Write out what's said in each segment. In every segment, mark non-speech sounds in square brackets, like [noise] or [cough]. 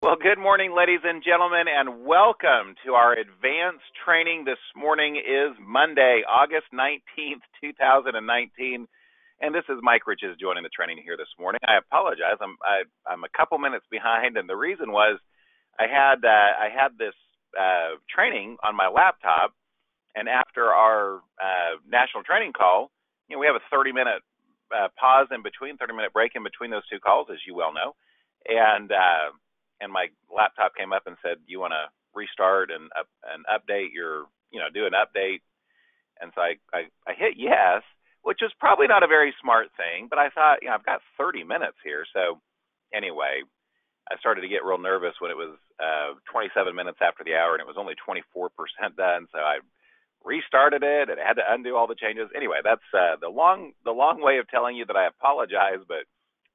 Well, good morning, ladies and gentlemen, and welcome to our advanced training. This morning is Monday, August 19th, 2019, and this is Mike Riches joining the training here this morning. I apologize. I'm I, am i am a couple minutes behind, and the reason was I had uh, I had this uh, training on my laptop, and after our uh, national training call, you know, we have a 30 minute uh, pause in between, 30 minute break in between those two calls, as you well know, and uh, and my laptop came up and said, "You want to restart and up, and update your, you know, do an update." And so I, I I hit yes, which is probably not a very smart thing, but I thought, you know, I've got 30 minutes here, so anyway, I started to get real nervous when it was uh, 27 minutes after the hour and it was only 24% done. So I restarted it and I had to undo all the changes. Anyway, that's uh, the long the long way of telling you that I apologize, but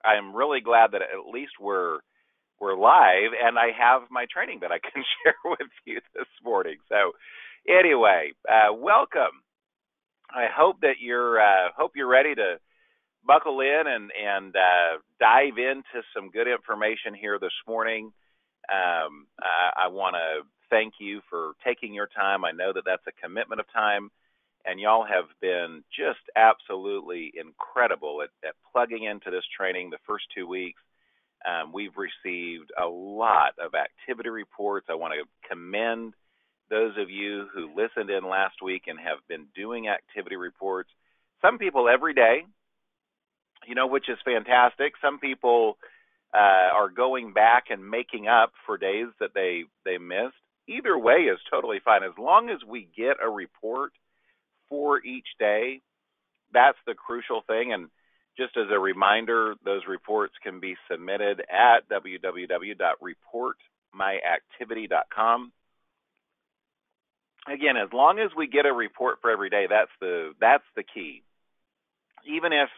I am really glad that at least we're we're live and I have my training that I can [laughs] share with you this morning. So anyway, uh, welcome. I hope that you're uh, hope you're ready to buckle in and and uh, dive into some good information here this morning. Um, I, I want to thank you for taking your time. I know that that's a commitment of time, and y'all have been just absolutely incredible at, at plugging into this training the first two weeks. Um, we've received a lot of activity reports. I want to commend those of you who listened in last week and have been doing activity reports. Some people every day, you know, which is fantastic. Some people uh, are going back and making up for days that they they missed. Either way is totally fine as long as we get a report for each day. That's the crucial thing. And just as a reminder, those reports can be submitted at www.reportmyactivity.com. Again, as long as we get a report for every day, that's the that's the key. Even if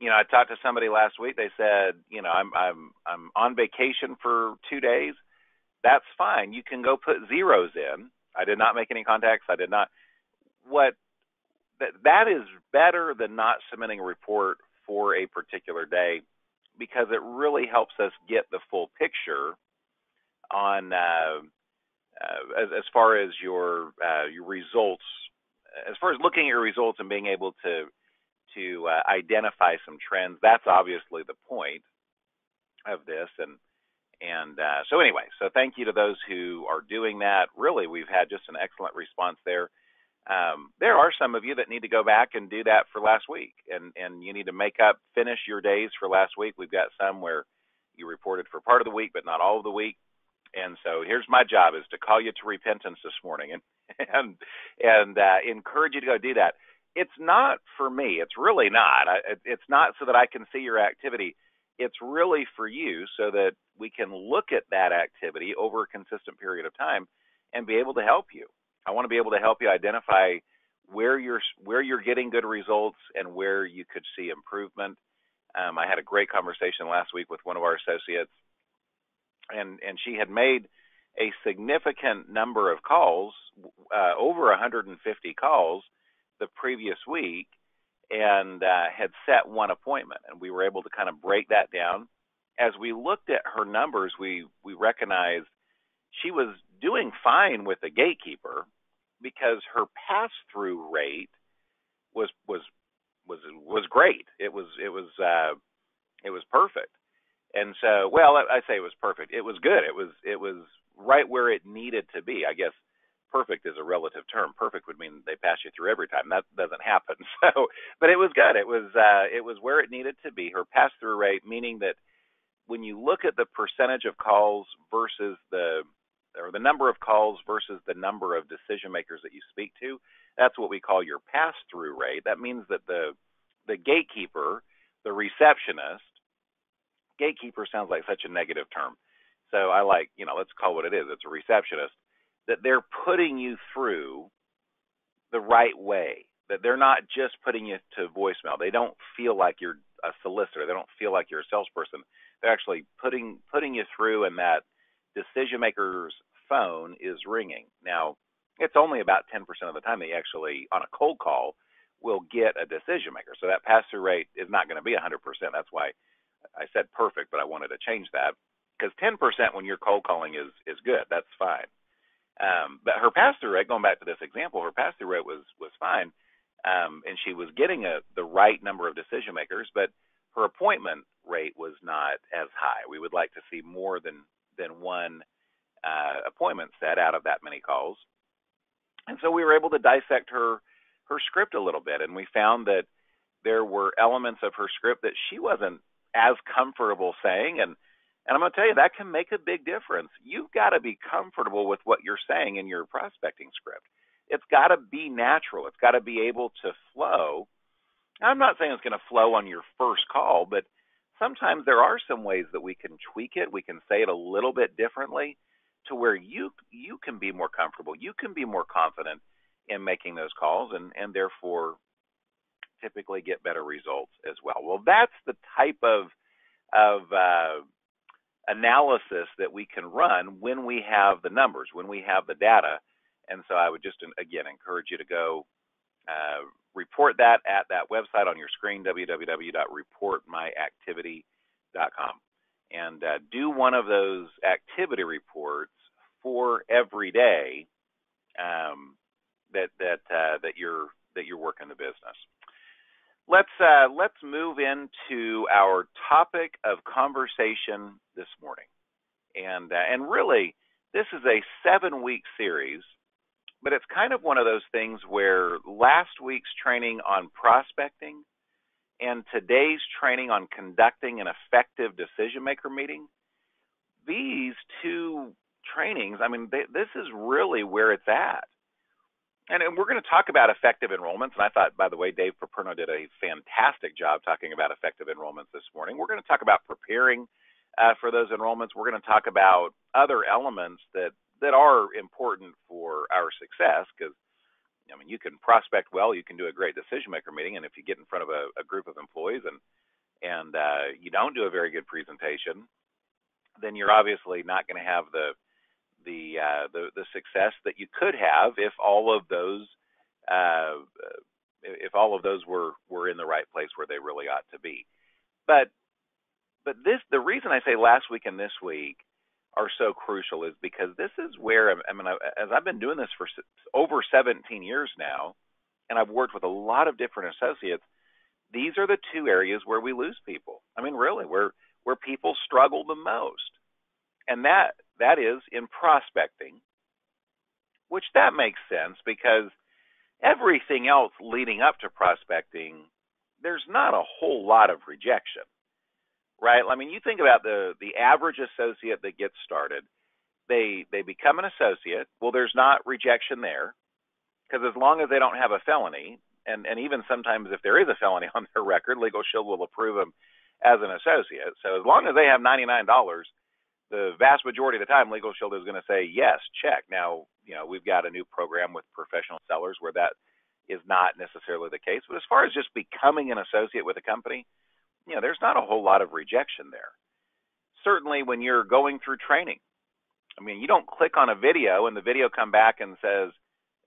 you know, I talked to somebody last week. They said, you know, I'm I'm I'm on vacation for two days. That's fine. You can go put zeros in. I did not make any contacts. I did not. What that that is better than not submitting a report for a particular day because it really helps us get the full picture on uh, uh, as, as far as your uh, your results, as far as looking at your results and being able to to uh, identify some trends. That's obviously the point of this, and and uh, so anyway, so thank you to those who are doing that. Really, we've had just an excellent response there. Um, there are some of you that need to go back and do that for last week, and and you need to make up, finish your days for last week. We've got some where you reported for part of the week, but not all of the week. And so here's my job: is to call you to repentance this morning, and [laughs] and and uh, encourage you to go do that it's not for me. It's really not. I, it's not so that I can see your activity. It's really for you so that we can look at that activity over a consistent period of time and be able to help you. I want to be able to help you identify where you're where you're getting good results and where you could see improvement. Um, I had a great conversation last week with one of our associates, and and she had made a significant number of calls, uh, over 150 calls the previous week and uh, had set one appointment, and we were able to kind of break that down. As we looked at her numbers, we we recognized she was doing fine with the gatekeeper because her pass through rate was was was was great. It was it was uh, it was perfect. And so, well, I, I say it was perfect. It was good. It was it was right where it needed to be. I guess perfect is a relative term. Perfect would mean they pass you through every time. That doesn't happen. [laughs] So, but it was good. It was uh, it was where it needed to be. Her pass through rate, meaning that when you look at the percentage of calls versus the or the number of calls versus the number of decision makers that you speak to, that's what we call your pass through rate. That means that the the gatekeeper, the receptionist, gatekeeper sounds like such a negative term. So I like, you know, let's call what it is. It's a receptionist that they're putting you through the right way. That they're not just putting you to voicemail. They don't feel like you're a solicitor. They don't feel like you're a salesperson. They're actually putting putting you through, and that decision maker's phone is ringing. Now, it's only about 10% of the time they actually, on a cold call, will get a decision maker. So that pass through rate is not going to be 100%. That's why I said perfect, but I wanted to change that. because 10% when you're cold calling is is good. That's fine. Um, but her pass through rate, going back to this example, her pass through rate was was fine, um, and she was getting a the right number of decision makers, but her appointment rate was not as high. We would like to see more than than one uh, appointment set out of that many calls, and so we were able to dissect her her script a little bit, and we found that there were elements of her script that she wasn't as comfortable saying, and and I'm going to tell you, that can make a big difference. You've got to be comfortable with what you're saying in your prospecting script. It's got to be natural. It's got to be able to flow. I'm not saying it's going to flow on your first call, but sometimes there are some ways that we can tweak it. We can say it a little bit differently to where you you can be more comfortable. You can be more confident in making those calls and and therefore typically get better results as well. Well, that's the type of of uh, analysis that we can run when we have the numbers, when we have the data. And so I would just, again, encourage you to go uh, report that at that website on your screen, www.reportmyactivity.com. And uh, do one of those activity reports for every day um, that that uh, that you're that you're working the business. Let's uh, let's move into our topic of conversation this morning, and uh, and really this is a seven week series, but it's kind of one of those things where last week's training on prospecting and today's training on conducting an effective decision maker meeting, these two trainings, I mean, they, this is really where it's at and, and we're going to talk about effective enrollments. And I thought, by the way, Dave Paperno did a fantastic job talking about effective enrollments this morning. We're going to talk about preparing uh, for those enrollments. We're going to talk about other elements that that are important for our success because I mean, you can prospect well, you can do a great decision maker meeting, and if you get in front of a, a group of employees and and uh, you don't do a very good presentation, then you're obviously not going to have the the uh, the the success that you could have if all of those uh, if all of those were were in the right place where they really ought to be. But but this the reason I say last week and this week are so crucial is because this is where I mean as I've been doing this for over 17 years now, and I've worked with a lot of different associates. These are the two areas where we lose people. I mean, really, where where people struggle the most, and that that is in prospecting, which that makes sense because everything else leading up to prospecting, there's not a whole lot of rejection, right? I mean, you think about the the average associate that gets started, they they become an associate. Well, there's not rejection there because as long as they don't have a felony, and and even sometimes if there is a felony [laughs] on their record, Legal Shield will approve them as an associate. So as long as they have ninety nine dollars the vast majority of the time, Legal Shield is going to say yes, check. Now, you know, we've got a new program with professional sellers where that is not necessarily the case. But as far as just becoming an associate with a company, you know, there's not a whole lot of rejection there. Certainly, when you're going through training, I mean, you don't click on a video and the video come back and says,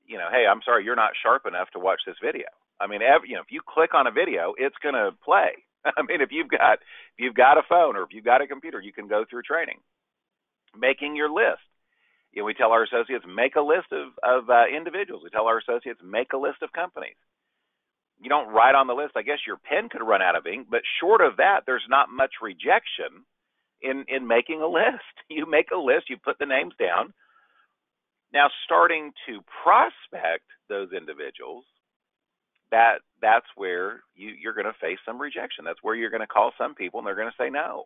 you know, hey, I'm sorry, you're not sharp enough to watch this video. I mean, you know, if you click on a video, it's going to play. [laughs] I mean, if you've got if you've got a phone or if you've got a computer, you can go through training. Making your list. You know, we tell our associates make a list of of uh, individuals. We tell our associates make a list of companies. You don't write on the list. I guess your pen could run out of ink, but short of that, there's not much rejection in in making a list. [laughs] You make a list. You put the names down. Now, starting to prospect those individuals, that that's where you, you're going to face some rejection. That's where you're going to call some people and they're going to say no.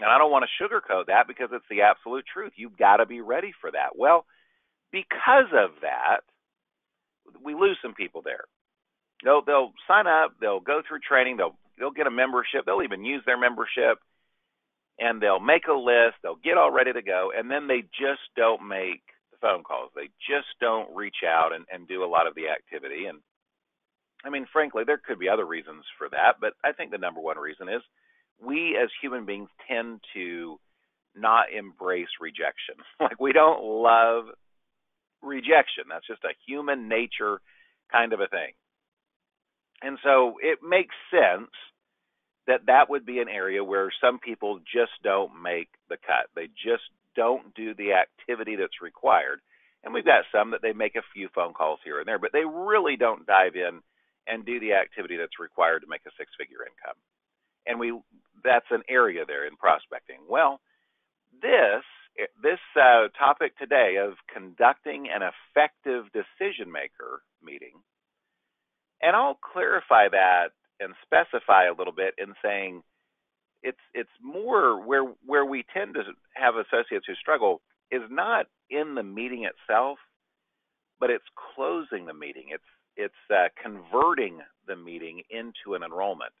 And I don't want to sugarcoat that because it's the absolute truth. You've got to be ready for that. Well, because of that, we lose some people there. They'll they'll sign up, they'll go through training, they'll they'll get a membership, they'll even use their membership, and they'll make a list, they'll get all ready to go, and then they just don't make the phone calls. They just don't reach out and, and do a lot of the activity. And I mean, frankly, there could be other reasons for that, but I think the number one reason is we as human beings tend to not embrace rejection. [laughs] like we don't love rejection. That's just a human nature kind of a thing. And so it makes sense that that would be an area where some people just don't make the cut. They just don't do the activity that's required. And we've got some that they make a few phone calls here and there, but they really don't dive in and do the activity that's required to make a six-figure income. And we that's an area there in prospecting. Well, this this uh, topic today of conducting an effective decision maker meeting, and I'll clarify that and specify a little bit in saying it's it's more where where we tend to have associates who struggle is not in the meeting itself, but it's closing the meeting. It's it's uh, converting the meeting into an enrollment.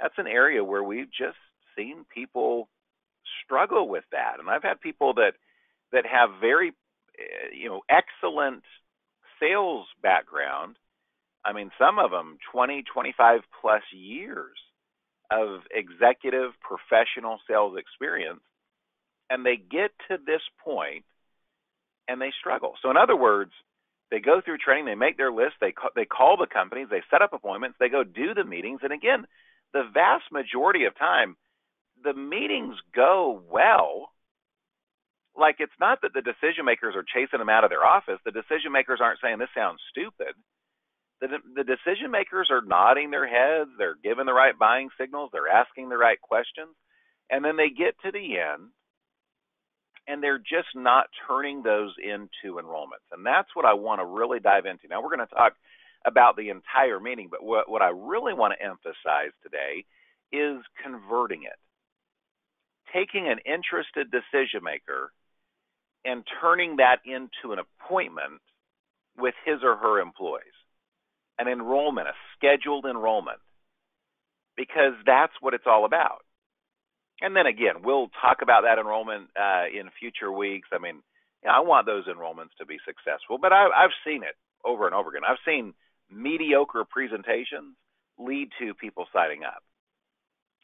That's an area where we've just seen people struggle with that, and I've had people that that have very uh, you know excellent sales background. I mean, some of them 20, 25 plus years of executive professional sales experience, and they get to this point and they struggle. So, in other words, they go through training, they make their list, they they call the companies, they set up appointments, they go do the meetings, and again, the vast majority of time, the meetings go well. Like it's not that the decision makers are chasing them out of their office. The decision makers aren't saying this sounds stupid. The, the decision makers are nodding their heads, they're giving the right buying signals, they're asking the right questions, and then they get to the end and they're just not turning those into enrollments. And that's what I want to really dive into. Now, we're going to talk about the entire meeting, but what, what I really want to emphasize today is converting it. Taking an interested decision maker and turning that into an appointment with his or her employees, an enrollment, a scheduled enrollment, because that's what it's all about and then again, we'll talk about that enrollment uh, in future weeks. I mean, you know, I want those enrollments to be successful, but I, I've seen it over and over again. I've seen mediocre presentations lead to people signing up.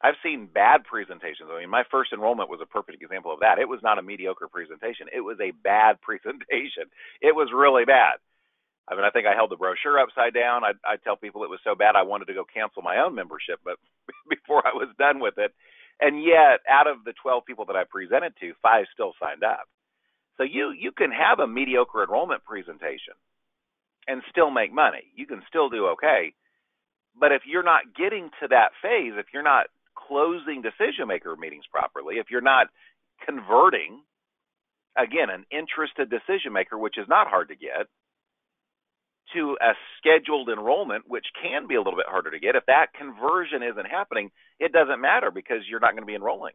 I've seen bad presentations. I mean, my first enrollment was a perfect example of that. It was not a mediocre presentation. It was a bad [laughs] presentation. It was really bad. I mean, I think I held the brochure upside down. I I tell people it was so bad I wanted to go cancel my own membership, but [laughs] before I was done with it, and yet, out of the 12 people that I presented to, five still signed up. So you you can have a mediocre enrollment presentation and still make money. You can still do okay. But if you're not getting to that phase, if you're not closing decision maker meetings properly, if you're not converting again an interested decision maker, which is not hard to get, to a scheduled enrollment, which can be a little bit harder to get, if that conversion isn't happening, it doesn't matter because you're not going to be enrolling.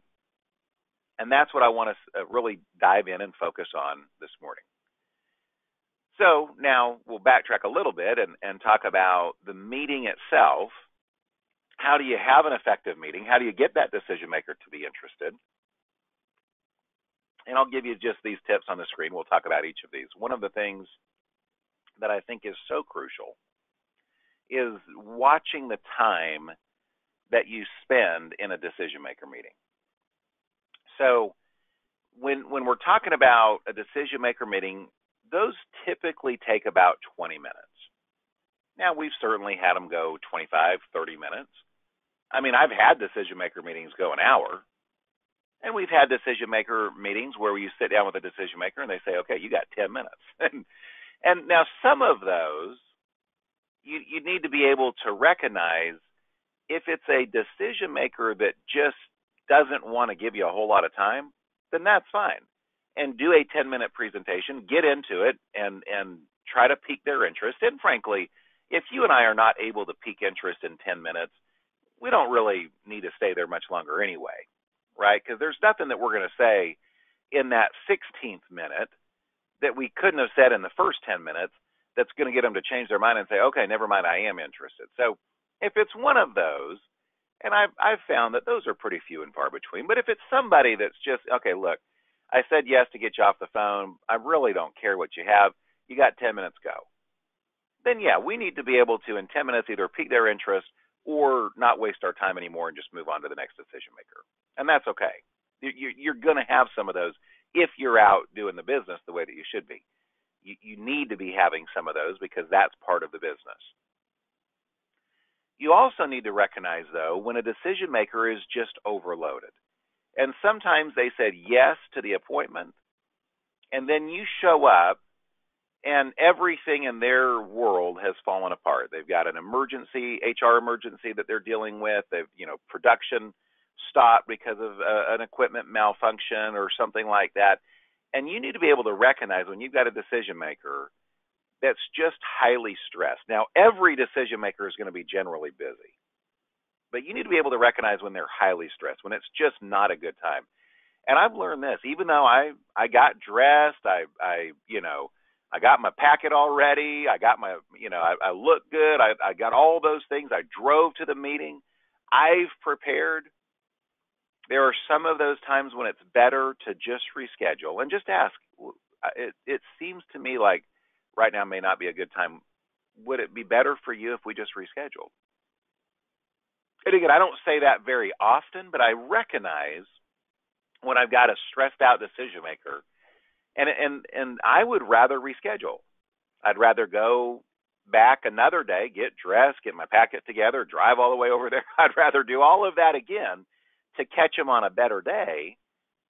And that's what I want to uh, really dive in and focus on this morning. So now we'll backtrack a little bit and, and talk about the meeting itself. How do you have an effective meeting? How do you get that decision maker to be interested? And I'll give you just these tips on the screen. We'll talk about each of these. One of the things that I think is so crucial is watching the time that you spend in a decision maker meeting. So when when we're talking about a decision maker meeting, those typically take about 20 minutes. Now, we've certainly had them go 25, 30 minutes. I mean, I've had decision maker meetings go an hour. And we've had decision maker meetings where you sit down with a decision maker and they say, okay, you got 10 minutes. [laughs] and now some of those you you need to be able to recognize if it's a decision maker that just doesn't want to give you a whole lot of time, then that's fine. And do a 10 minute presentation, get into it and and try to pique their interest. And frankly, if you and I are not able to pique interest in 10 minutes, we don't really need to stay there much longer anyway, right? Because there's nothing that we're going to say in that 16th minute that we couldn't have said in the first 10 minutes that's going to get them to change their mind and say, okay, never mind, I am interested. So if it's one of those, and I've, I've found that those are pretty few and far between, but if it's somebody that's just, okay, look, I said yes to get you off the phone, I really don't care what you have, you got 10 minutes, go. Then, yeah, we need to be able to, in 10 minutes, either pique their interest or not waste our time anymore and just move on to the next decision maker. And that's okay. You're going to have some of those if you're out doing the business the way that you should be. You, you need to be having some of those because that's part of the business. You also need to recognize, though, when a decision maker is just overloaded. And sometimes they said yes to the appointment, and then you show up and everything in their world has fallen apart. They've got an emergency, HR emergency that they're dealing with. They've, you know, production stopped because of uh, an equipment malfunction or something like that. And you need to be able to recognize when you've got a decision maker that's just highly stressed. Now, every decision maker is going to be generally busy, but you need to be able to recognize when they're highly stressed, when it's just not a good time. And I've learned this, even though I I got dressed, I I you know I got my packet all ready. I got my, you know, I, I look good. I, I got all those things. I drove to the meeting. I've prepared. There are some of those times when it's better to just reschedule and just ask. Uh, it, it seems to me like right now may not be a good time. Would it be better for you if we just rescheduled? And again, I don't say that very often, but I recognize when I've got a stressed out decision maker and and and I would rather reschedule. I'd rather go back another day, get dressed, get my packet together, drive all the way over there. [laughs] I'd rather do all of that again to catch them on a better day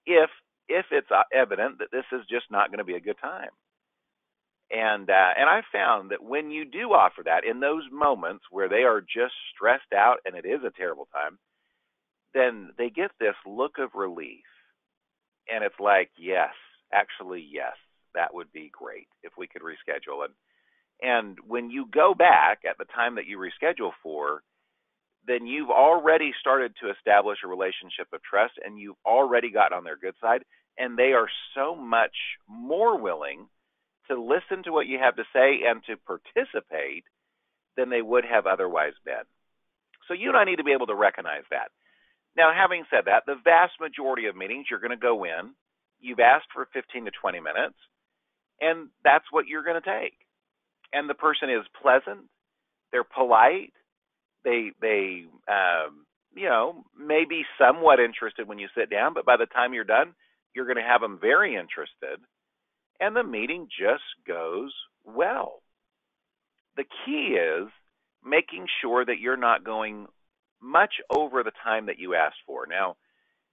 if if it's uh, evident that this is just not going to be a good time. And uh, and I found that when you do offer that in those moments where they are just stressed out and it is a terrible time, then they get this look of relief, and it's like, yes, actually, yes, that would be great if we could reschedule it. And when you go back at the time that you reschedule for, then you've already started to establish a relationship of trust and you've already got on their good side. And they are so much more willing to listen to what you have to say and to participate than they would have otherwise been. So you and I need to be able to recognize that. Now, having said that, the vast majority of meetings you're going to go in You've asked for 15 to 20 minutes, and that's what you're going to take. And the person is pleasant, they're polite, they they um, you know maybe somewhat interested when you sit down, but by the time you're done, you're going to have them very interested, and the meeting just goes well. The key is making sure that you're not going much over the time that you asked for. Now,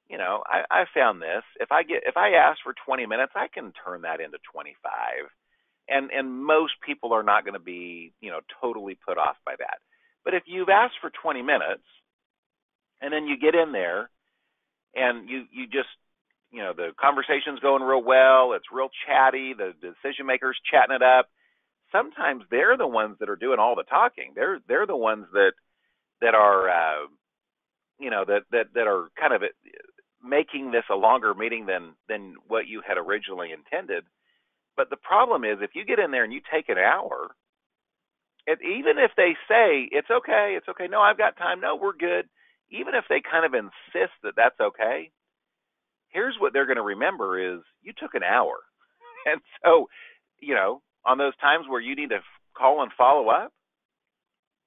you know, I, I found this. If I get if I ask for 20 minutes, I can turn that into 25. And and most people are not going to be, you know, totally put off by that. But if you've asked for 20 minutes and then you get in there and you you just you know, the conversation's going real well, it's real chatty, the decision makers chatting it up. Sometimes they're the ones that are doing all the talking. They're they're the ones that that are uh, you know that that that are kind of making this a longer meeting than than what you had originally intended. But the problem is if you get in there and you take an hour, it, even if they say it's okay, it's okay, no, I've got time, no, we're good. Even if they kind of insist that that's okay, here's what they're going to remember is you took an hour. [laughs] And so, you know, on those times where you need to call and follow up,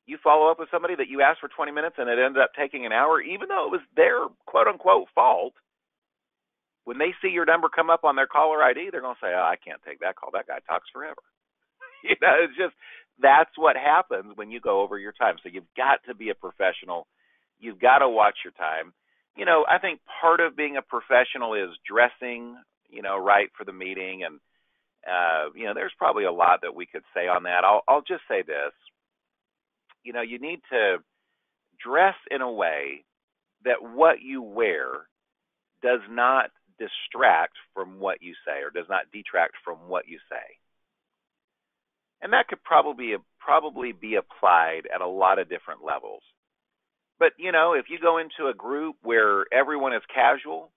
you follow up with somebody that you asked for 20 minutes and it ended up taking an hour, even though it was their quote unquote fault, when they see your number come up on their caller ID, they're going to say, oh, I can't take that call. That guy talks forever. [laughs] you know, it's just that's what happens when you go over your time. So you've got to be a professional. You've got to watch your time. You know, I think part of being a professional is dressing, you know, right for the meeting and uh, you know, there's probably a lot that we could say on that. I'll I'll just say this you know, you need to dress in a way that what you wear does not distract from what you say or does not detract from what you say. And that could probably probably be applied at a lot of different levels. But you know, if you go into a group where everyone is casual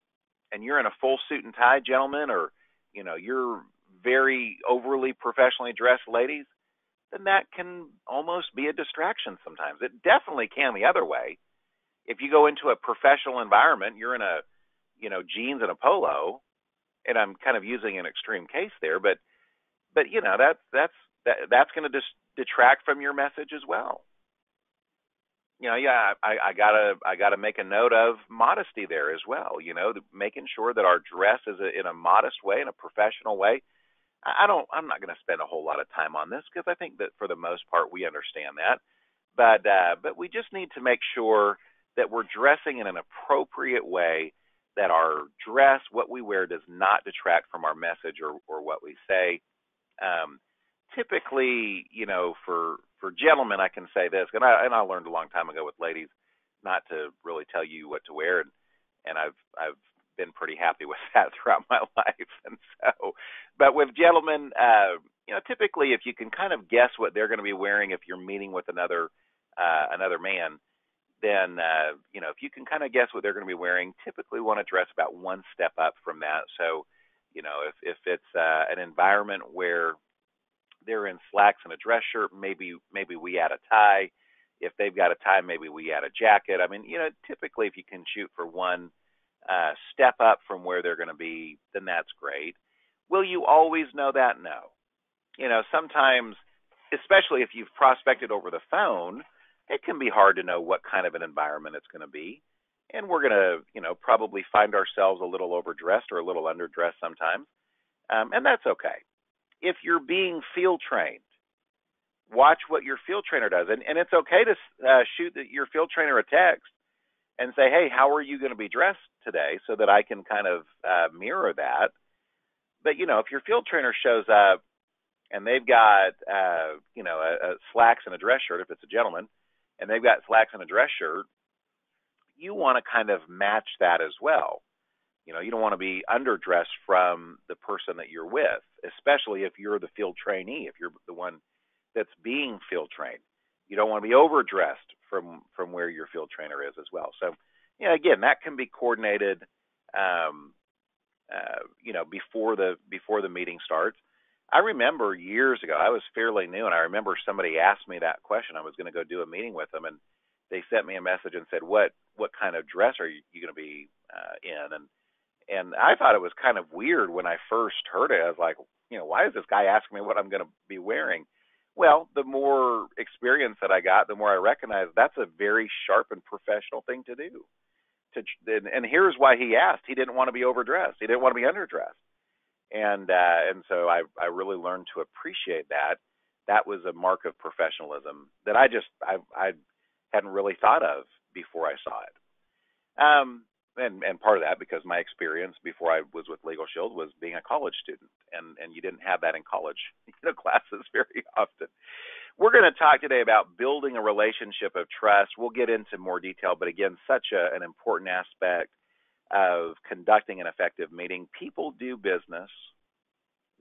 and you're in a full suit and tie gentlemen or you know, you're very overly professionally dressed ladies, then that can almost be a distraction sometimes. It definitely can the other way. If you go into a professional environment, you're in a, you know, jeans and a polo, and I'm kind of using an extreme case there, but, but you know, that's that's that, that's going to just detract from your message as well. You know, yeah, I, I gotta I gotta make a note of modesty there as well. You know, making sure that our dress is a, in a modest way, in a professional way I don't. I'm not going to spend a whole lot of time on this because I think that for the most part we understand that. but uh, but we just need to make sure that we're dressing in an appropriate way. That our dress, what we wear, does not detract from our message or or what we say. Um, typically, you know, for for gentlemen, I can say this, and I and I learned a long time ago with ladies not to really tell you what to wear, and and I've I've been pretty happy [laughs] with that throughout my life. And so, but with gentlemen, uh, you know, typically if you can kind of guess what they're going to be wearing if you're meeting with another uh, another man, then uh, you know if you can kind of guess what they're going to be wearing, typically want to dress about one step up from that. So, you know, if if it's uh, an environment where they're in slacks and a dress shirt, maybe maybe we add a tie. If they've got a tie, maybe we add a jacket. I mean, you know, typically if you can shoot for one uh, step up from where they're going to be, then that's great. Will you always know that? No. You know, sometimes, especially if you've prospected over the phone, it can be hard to know what kind of an environment it's going to be. And we're going to, you know, probably find ourselves a little overdressed or a little underdressed sometimes. Um, and that's okay. If you're being field trained, watch what your field trainer does. And, and it's okay to uh, shoot your field trainer a text and say, hey, how are you going to be dressed today so that I can kind of uh, mirror that. But, you know, if your field trainer shows up and they've got, uh, you know, a, a slacks and a dress shirt, if it's a gentleman, and they've got slacks and a dress shirt, you want to kind of match that as well. You know, you don't want to be underdressed from the person that you're with, especially if you're the field trainee, if you're the one that's being field trained. You don't want to be overdressed from from where your field trainer is as well. So, you know, again, that can be coordinated, um, uh, you know, before the before the meeting starts. I remember years ago, I was fairly new, and I remember somebody asked me that question. I was going to go do a meeting with them, and they sent me a message and said, "What what kind of dress are you, you going to be uh, in?" And and I thought it was kind of weird when I first heard it. I was like, you know, why is this guy asking me what I'm going to be wearing? Well, the more experience that I got, the more I recognized that's a very sharp and professional thing to do. To and, and here's why he asked. He didn't want to be overdressed. He didn't want to be underdressed. And uh, and so I I really learned to appreciate that. That was a mark of professionalism that I just I I hadn't really thought of before I saw it. Um, and and part of that because my experience before I was with Legal Shield was being a college student, and and you didn't have that in college [laughs] you know, classes very often. We're going to talk today about building a relationship of trust. We'll get into more detail, but again, such a, an important aspect of conducting an effective meeting. People do business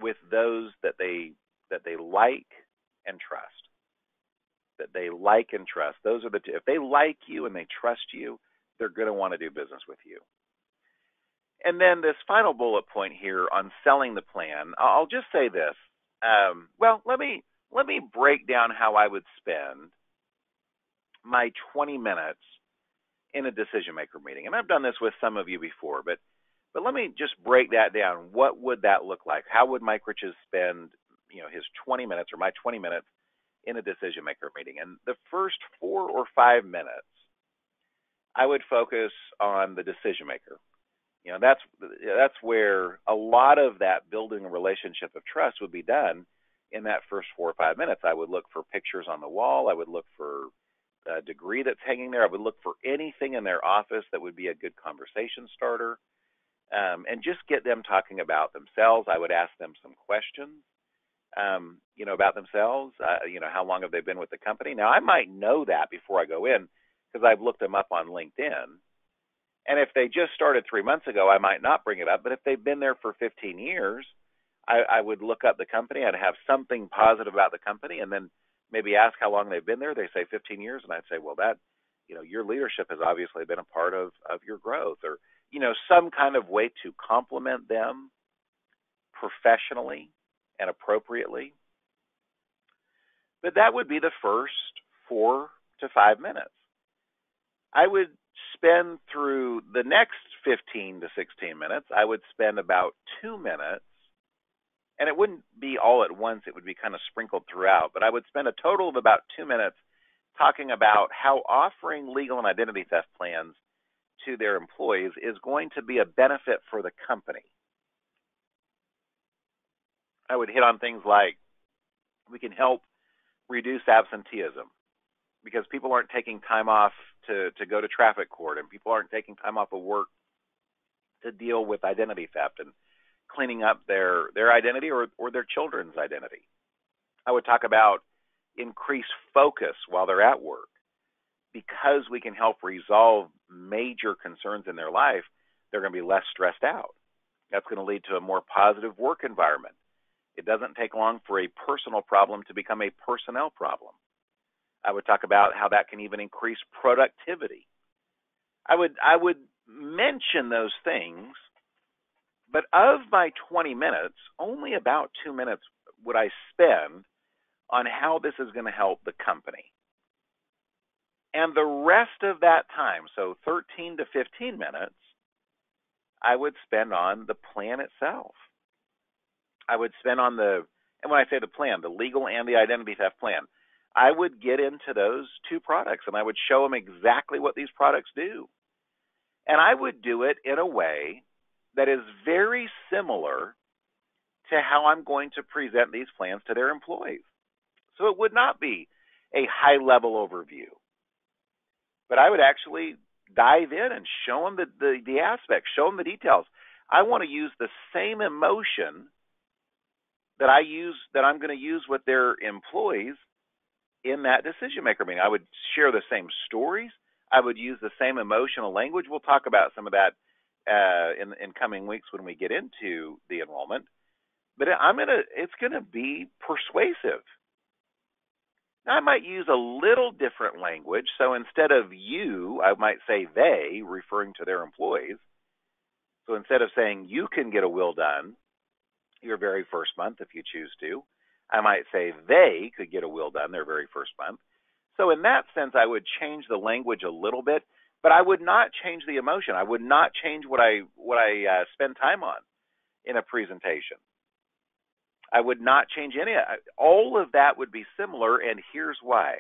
with those that they that they like and trust. That they like and trust. Those are the two. If they like you and they trust you, they're going to want to do business with you. And then this final bullet point here on selling the plan, I'll just say this. Um, well, let me let me break down how I would spend my 20 minutes in a decision maker meeting. And I've done this with some of you before, but but let me just break that down. What would that look like? How would Mike Riches spend, you know, his 20 minutes or my 20 minutes in a decision maker meeting? And the first 4 or 5 minutes I would focus on the decision maker. You know, that's that's where a lot of that building a relationship of trust would be done in that first four or five minutes. I would look for pictures on the wall. I would look for a degree that's hanging there. I would look for anything in their office that would be a good conversation starter, um, and just get them talking about themselves. I would ask them some questions, um, you know, about themselves. Uh, you know, how long have they been with the company? Now, I might know that before I go in because I've looked them up on LinkedIn. And if they just started three months ago, I might not bring it up. But if they've been there for 15 years, I, I would look up the company. I'd have something positive about the company, and then maybe ask how long they've been there. They say 15 years, and I'd say, well, that you know, your leadership has obviously been a part of of your growth, or you know, some kind of way to compliment them professionally and appropriately. But that would be the first four to five minutes. I would spend through the next 15 to 16 minutes, I would spend about two minutes, and it wouldn't be all at once, it would be kind of sprinkled throughout, but I would spend a total of about two minutes talking about how offering legal and identity theft plans to their employees is going to be a benefit for the company. I would hit on things like we can help reduce absenteeism because people aren't taking time off to to go to traffic court and people aren't taking time off of work to deal with identity theft and cleaning up their their identity or or their children's identity. I would talk about increased focus while they're at work because we can help resolve major concerns in their life, they're going to be less stressed out. That's going to lead to a more positive work environment. It doesn't take long for a personal problem to become a personnel problem. I would talk about how that can even increase productivity. I would I would mention those things, but of my 20 minutes, only about 2 minutes would I spend on how this is going to help the company. And the rest of that time, so 13 to 15 minutes, I would spend on the plan itself. I would spend on the, and when I say the plan, the legal and the identity theft plan, I would get into those two products and I would show them exactly what these products do. And I would do it in a way that is very similar to how I'm going to present these plans to their employees. So it would not be a high level overview, but I would actually dive in and show them the, the, the aspects, show them the details. I want to use the same emotion that I use that I'm going to use with their employees in that decision maker meeting. I would share the same stories. I would use the same emotional language. We'll talk about some of that uh, in in coming weeks when we get into the enrollment. But I'm gonna it's gonna be persuasive. Now, I might use a little different language. So instead of you, I might say they, referring to their employees. So instead of saying you can get a will done your very first month if you choose to, I might say they could get a will done their very first month. So in that sense, I would change the language a little bit, but I would not change the emotion. I would not change what I what I uh, spend time on in a presentation. I would not change any. All of that would be similar, and here's why.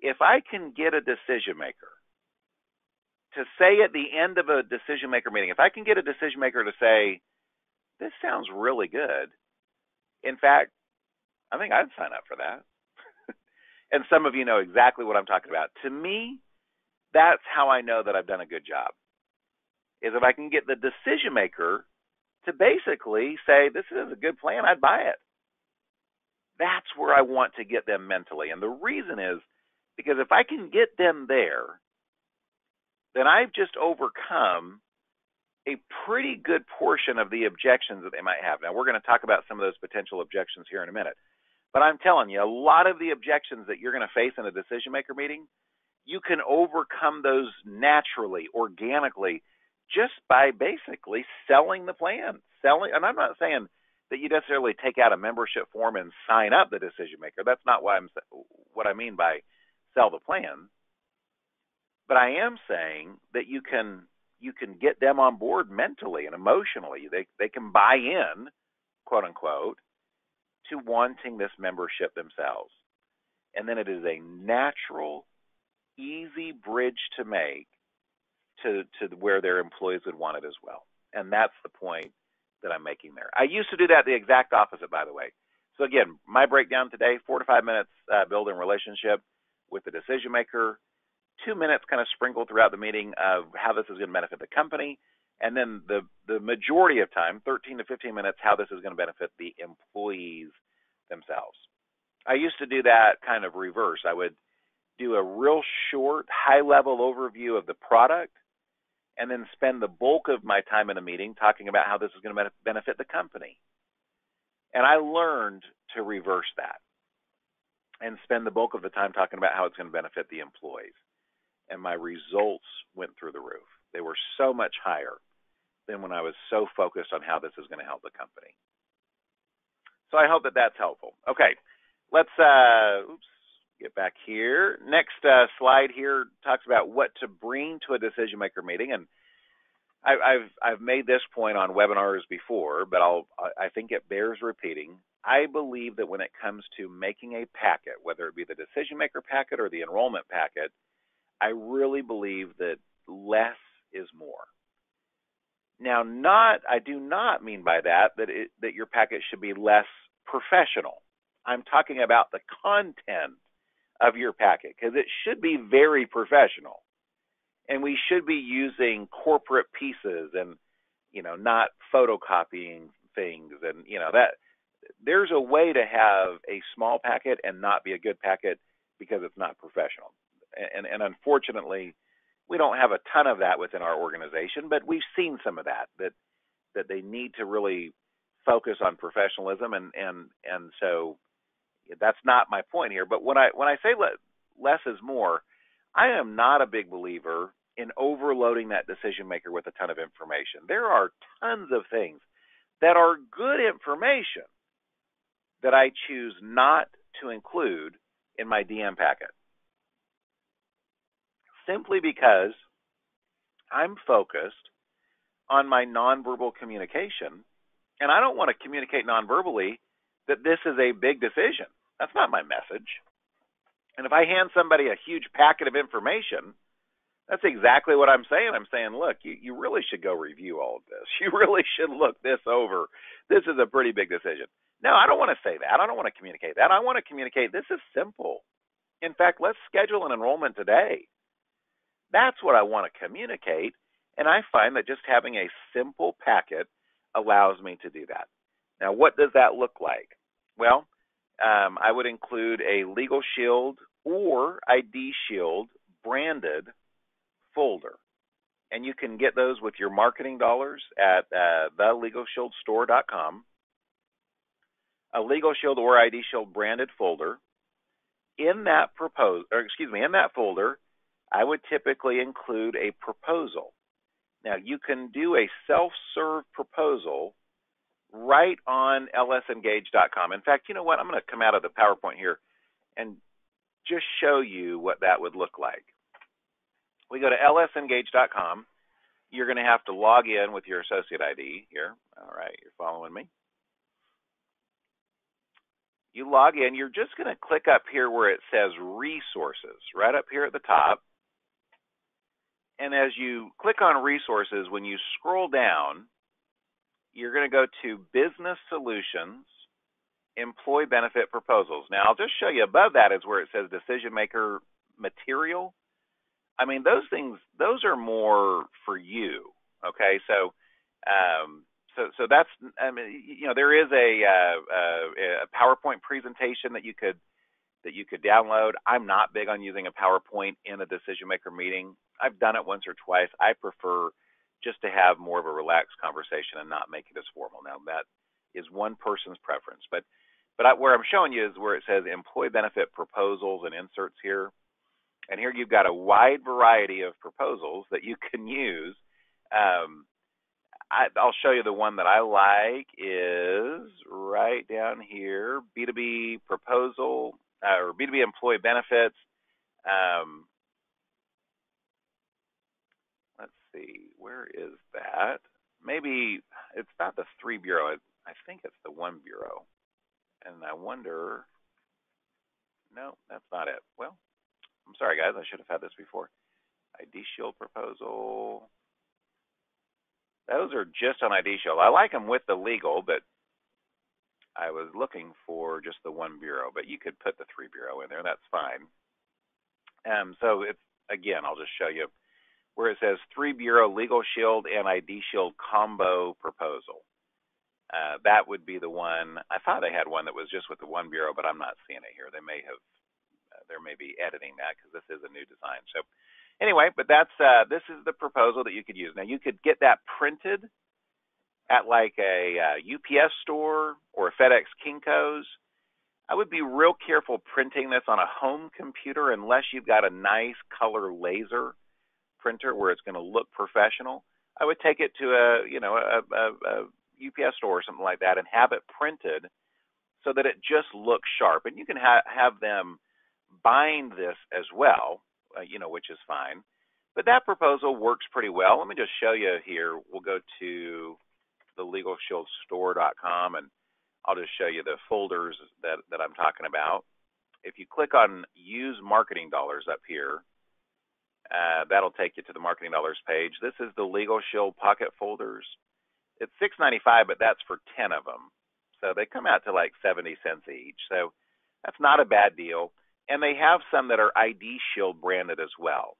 If I can get a decision maker to say at the end of a decision maker meeting, if I can get a decision maker to say, this sounds really good. In fact, I think I'd sign up for that. [laughs] and some of you know exactly what I'm talking about. To me, that's how I know that I've done a good job. Is if I can get the decision maker to basically say, this is a good plan, I'd buy it. That's where I want to get them mentally. And the reason is because if I can get them there, then I've just overcome a pretty good portion of the objections that they might have. Now, we're going to talk about some of those potential objections here in a minute. But I'm telling you, a lot of the objections that you're going to face in a decision maker meeting, you can overcome those naturally, organically, just by basically selling the plan. Selling, and I'm not saying that you necessarily take out a membership form and sign up the decision maker. That's not what I'm what I mean by sell the plan. But I am saying that you can you can get them on board mentally and emotionally. They they can buy in, quote unquote, to wanting this membership themselves. And then it is a natural, easy bridge to make to, to where their employees would want it as well. And that's the point that I'm making there. I used to do that the exact opposite, by the way. So again, my breakdown today: four to five minutes uh, building relationship with the decision maker, two minutes kind of sprinkled throughout the meeting of how this is going to benefit the company, and then the the majority of time, 13 to 15 minutes, how this is going to benefit the employees themselves. I used to do that kind of reverse. I would do a real short, high level overview of the product and then spend the bulk of my time in a meeting talking about how this is going to benefit the company. And I learned to reverse that and spend the bulk of the time talking about how it's going to benefit the employees. And my results went through the roof. They were so much higher than when I was so focused on how this is going to help the company. So I hope that that's helpful. Okay, let's uh, oops, get back here. Next uh, slide here talks about what to bring to a decision maker meeting, and I, have I've made this point on webinars before, but I'll I think it bears repeating. I believe that when it comes to making a packet, whether it be the decision maker packet or the enrollment packet, I really believe that less is more. Now, not I do not mean by that that it, that your packet should be less professional. I'm talking about the content of your packet because it should be very professional. And we should be using corporate pieces and, you know, not photocopying things. And, you know, that there's a way to have a small packet and not be a good packet because it's not professional. And, and unfortunately, we don't have a ton of that within our organization, but we've seen some of that that that they need to really focus on professionalism and and and so that's not my point here. But when I when I say less is more, I am not a big believer in overloading that decision maker with a ton of information. There are tons of things that are good information that I choose not to include in my DM packet. Simply because I'm focused on my nonverbal communication and I don't want to communicate nonverbally that this is a big decision. That's not my message. And if I hand somebody a huge packet of information, that's exactly what I'm saying. I'm saying, look, you, you really should go review all of this. [laughs] You really should look this over. This is a pretty big decision. No, I don't want to say that. I don't want to communicate that. I want to communicate this is simple. In fact, let's schedule an enrollment today. That's what I want to communicate. And I find that just having a simple packet allows me to do that. Now, what does that look like? Well, um, I would include a Legal Shield or ID Shield branded folder. And you can get those with your marketing dollars at uh, thelegalshieldstore.com. A Legal Shield or ID Shield branded folder. In that propose, or excuse me, in that folder, I would typically include a proposal. Now you can do a self-serve proposal right on lsengage.com. In fact, you know what? I'm going to come out of the PowerPoint here and just show you what that would look like. We go to lsengage.com. You're going to have to log in with your associate ID here. All right, you're following me. You log in. You're just going to click up here where it says resources, right up here at the top. And as you click on resources, when you scroll down, you're going to go to Business Solutions, Employee Benefit Proposals. Now, I'll just show you above that is where it says Decision Maker Material. I mean, those things, those are more for you. Okay, so, um, so, so that's, I mean, you know, there is a, uh, a PowerPoint presentation that you could that you could download. I'm not big on using a PowerPoint in a decision maker meeting. I've done it once or twice. I prefer just to have more of a relaxed conversation and not make it as formal. Now that is one person's preference, but but I, where I'm showing you is where it says employee benefit proposals and inserts here, and here you've got a wide variety of proposals that you [laughs] can use. Um, I, will show you the one that I like is right down here, B2B proposal uh, or B2B employee benefits. Um, let's see, where is that? Maybe it's not the three bureau. I think it's the one bureau. And I wonder, no, that's not it. Well, I'm sorry, guys. I should have had this before. ID Shield proposal. Those are just on ID Shield. I like them with the legal, but I was looking for just the one bureau. But you could put the three bureau in there. That's fine. Um, so it's again, I'll just show you where it says three bureau legal shield and ID shield combo proposal. Uh, that would be the one. I thought they had one that was just with the one bureau, but I'm not seeing it here. They may have, uh, there may be editing that because this is a new design. So anyway, but that's uh, this is the proposal that you could use. Now you could get that printed at like a uh, UPS store or a FedEx Kinko's. I would be real careful printing this on a home computer unless you've got a nice color laser printer where it's going to look professional, I would take it to a you know a, a, a UPS store or something like that and have it printed so that it just looks sharp. And you can ha- have them bind this as well, uh, you know, which is fine. But that proposal works pretty well. Let me just show you here. We'll go to the LegalShieldStore.com and I'll just show you the folders that, that I'm talking about. If you click on Use Marketing Dollars up here, uh, that'll take you to the marketing dollars page. This is the Legal Shield pocket folders. It's $6.95, but that's for 10 of them. So they come out to like 70 cents each. So that's not a bad deal. and they have some that are ID Shield branded as well.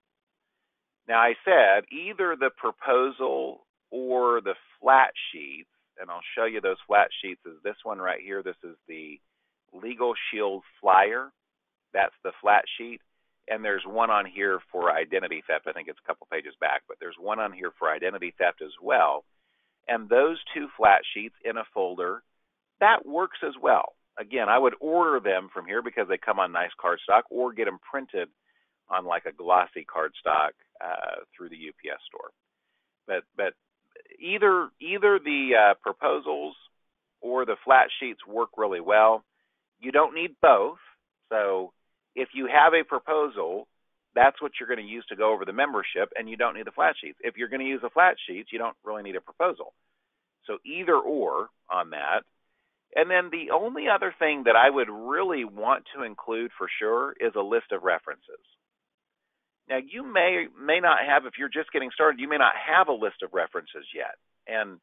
Now, I said either the proposal or the flat sheets, and I'll show you those flat sheets, is this one right here. This is the Legal Shield flyer. That's the flat sheet. And there's one on here for identity theft. I think it's a couple pages back, but there's one on here for identity theft as well. And those two flat sheets in a folder, that works as well. Again, I would order them from here because they come on nice cardstock or get them printed on like a glossy cardstock uh, through the UPS store. But but either either the uh, proposals or the flat sheets work really well. You don't need both. So if you have a proposal, that's what you're going to use to go over the membership, and you don't need the flat sheets. If you're going to use the flat sheets, you don't really need a proposal. So either or on that. And then the only other thing that I would really want to include for sure is a list of references. Now you may may not have if you're just getting started, you may not have a list of references yet. And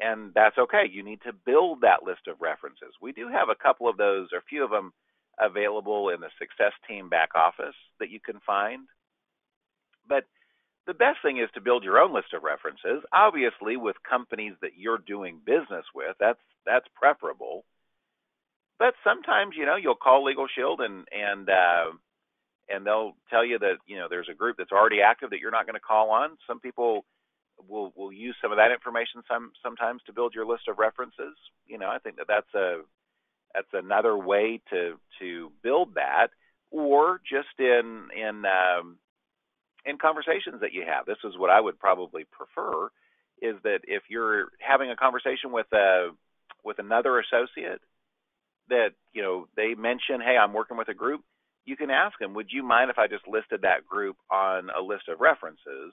and that's okay. You need to build that list of references. We do have a couple of those, or a few of them available in the success team back office that you can find. But the best thing is to build your own list of references. Obviously, with companies that you're doing business with, that's that's preferable. But sometimes, you know, you'll call Legal Shield and and uh, and they'll tell you that you know there's a group that's already active that you're not going to call on. Some people will will use some of that information some sometimes to build your list of references. You know, I think that that's a that's another way to to build that, or just in in um, in conversations that you have. This is what I would probably prefer is that if you're having a conversation with a with another associate that you know they mention, hey, I'm working with a group you can ask them, would you mind if I just listed that group on a list of references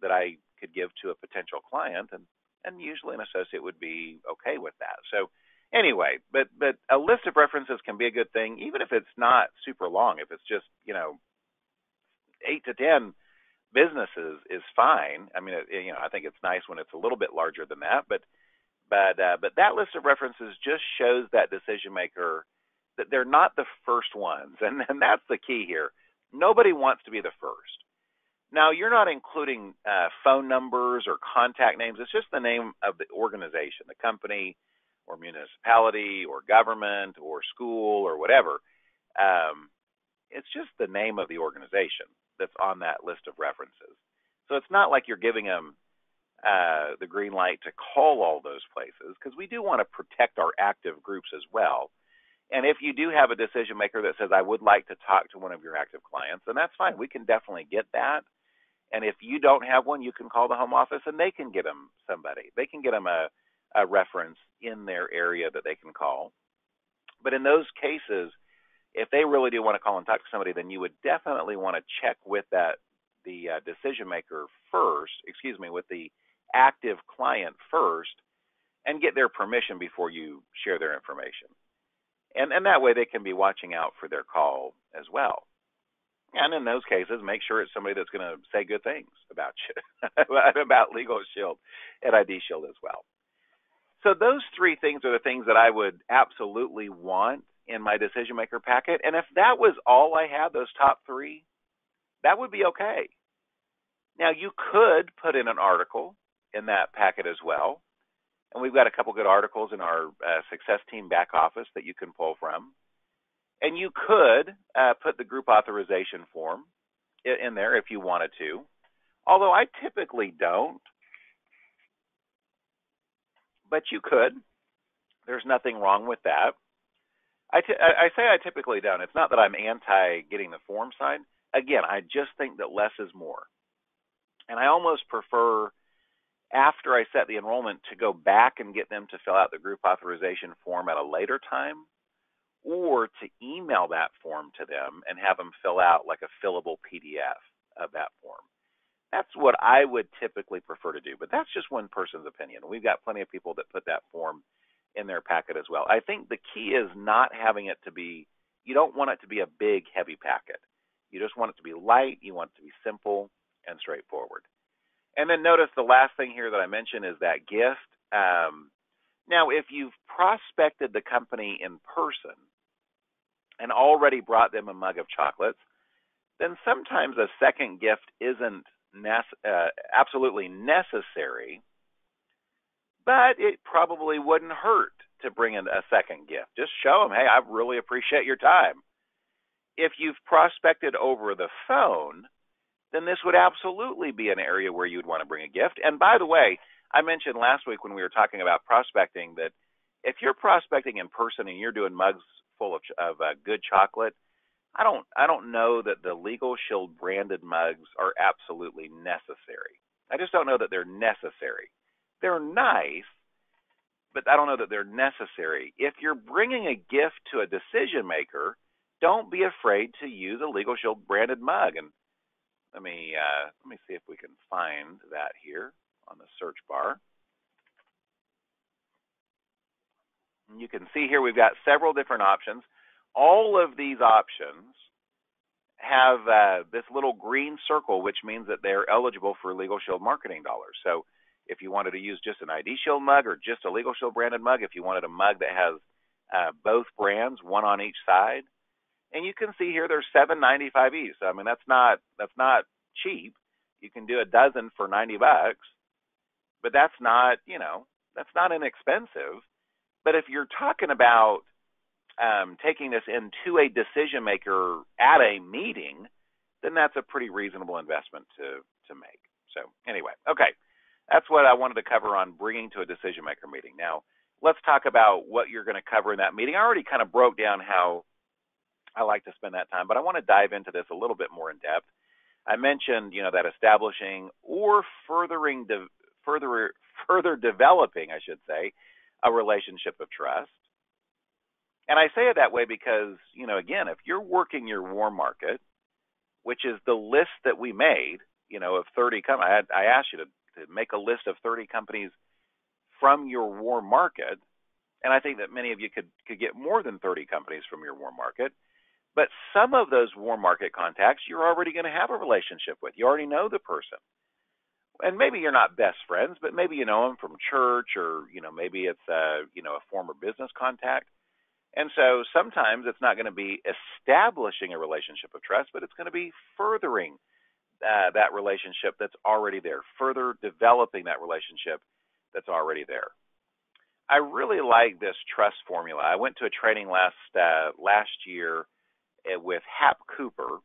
that I could give to a potential client? And, and usually an associate would be okay with that. So anyway, but, but a list of references can be a good thing, even if it's not super long. If it's just, you know, eight to 10 businesses is fine. I mean, it, you know, I think it's nice when it's a little bit larger than that, but, but, uh, but that list of references just shows that decision maker they're not the first ones, [laughs] and, and that's the key here. Nobody wants to be the first. Now, you're not including uh, phone numbers or contact names. It's just the name of the organization, the company, or municipality, or government, or school, or whatever. Um, it's just the name of the organization that's on that list of references. So it's not like you're giving them uh, the green light to call all those places because we do want to protect our active groups as well. And if you do have a decision maker that says, I would like to talk to one of your active clients, then that's fine. We can definitely get that. And if you don't have one, you can call the home office and they can get them somebody. They can get them a, a reference in their area that they can call. But in those cases, if they really do want to call and talk to somebody, then you would definitely want to check with that the uh, decision maker first, excuse me, with the active client first, and get their permission before you share their information and and that way they can be watching out for their call as well. And in those cases, make sure it's somebody that's going to say good things about you, [laughs] about Legal Shield and ID Shield as well. So those three things are the things that I would absolutely want in my decision maker packet. And if that was all I had, those top three, that would be okay. Now you could put in an article in that packet as well and we've got a couple good articles in our uh, success team back office that you can pull from. And you could uh, put the group authorization form in there if you wanted to, although I typically don't. But you could. There's nothing wrong with that. I, I say I typically don't. It's not that I'm anti getting the form signed. Again, I just think that less is more. And I almost prefer after I set the enrollment to go back and get them to fill out the group authorization form at a later time or to email that form to them and have them fill out like a fillable PDF of that form. That's what I would typically prefer to do, but that's just one person's opinion. We've got plenty of people that put that form in their packet as well. I think the key is not having it to be, you don't want it to be a big, heavy packet. You just want it to be light, you want it to be simple and straightforward. And then notice the last thing here that I mentioned is that gift. Um, now, if you've prospected the company in person and already brought them a mug of chocolates, then sometimes a second gift isn't nece- uh, absolutely necessary, but it probably wouldn't hurt to bring in a second gift. Just show them, hey, I really appreciate your time. If you've prospected over the phone, then this would absolutely be an area where you'd want to bring a gift. And by the way, I mentioned last week when we were talking about prospecting that if you're prospecting in person and you're doing mugs full of, of uh, good chocolate, I don't I don't know that the Legal Shield branded mugs are absolutely necessary. I just don't know that they're necessary. They're nice, but I don't know that they're necessary. If you're bringing a gift to a decision maker, don't be afraid to use a Legal Shield branded mug. And let me uh, let me see if we can find that here on the search bar. And you can see here we've got several different options. All of these options have uh, this little green circle, which means that they're eligible for Legal Shield marketing dollars. So if you wanted to use just an ID Shield mug or just a Legal Shield branded mug, if you wanted a mug that has uh, both brands, one on each side, and you can see here there's 7.95 each. So I mean that's not that's not cheap. You can do a dozen for 90 bucks, but that's not you know that's not inexpensive. But if you're talking about um, taking this into a decision maker at a meeting, then that's a pretty reasonable investment to to make. So anyway, okay, that's what I wanted to cover on bringing to a decision maker meeting. Now let's talk about what you're going to cover in that meeting. I already kind of broke down how I like to spend that time, but I want to dive into this a little bit more in depth. I mentioned, you know, that establishing or furthering de- further further developing, I should say, a relationship of trust. And I say it that way because, you know, again, if you're working your warm market, which is the list that we made, you know, of 30 companies, I, I asked you to, to make a list of 30 companies from your warm market, and I think that many of you could could get more than 30 companies from your warm market. But some of those warm market contacts you're already going to have a relationship with. You already know the person. And maybe you're not best friends, but maybe you know them from church or, you know, maybe it's a, you know, a former business contact. And so sometimes it's not going to be establishing a relationship of trust, but it's going to be furthering uh, that relationship that's already there, further developing that relationship that's already there. I really like this trust formula. I went to a training last uh, last year with Hap Cooper,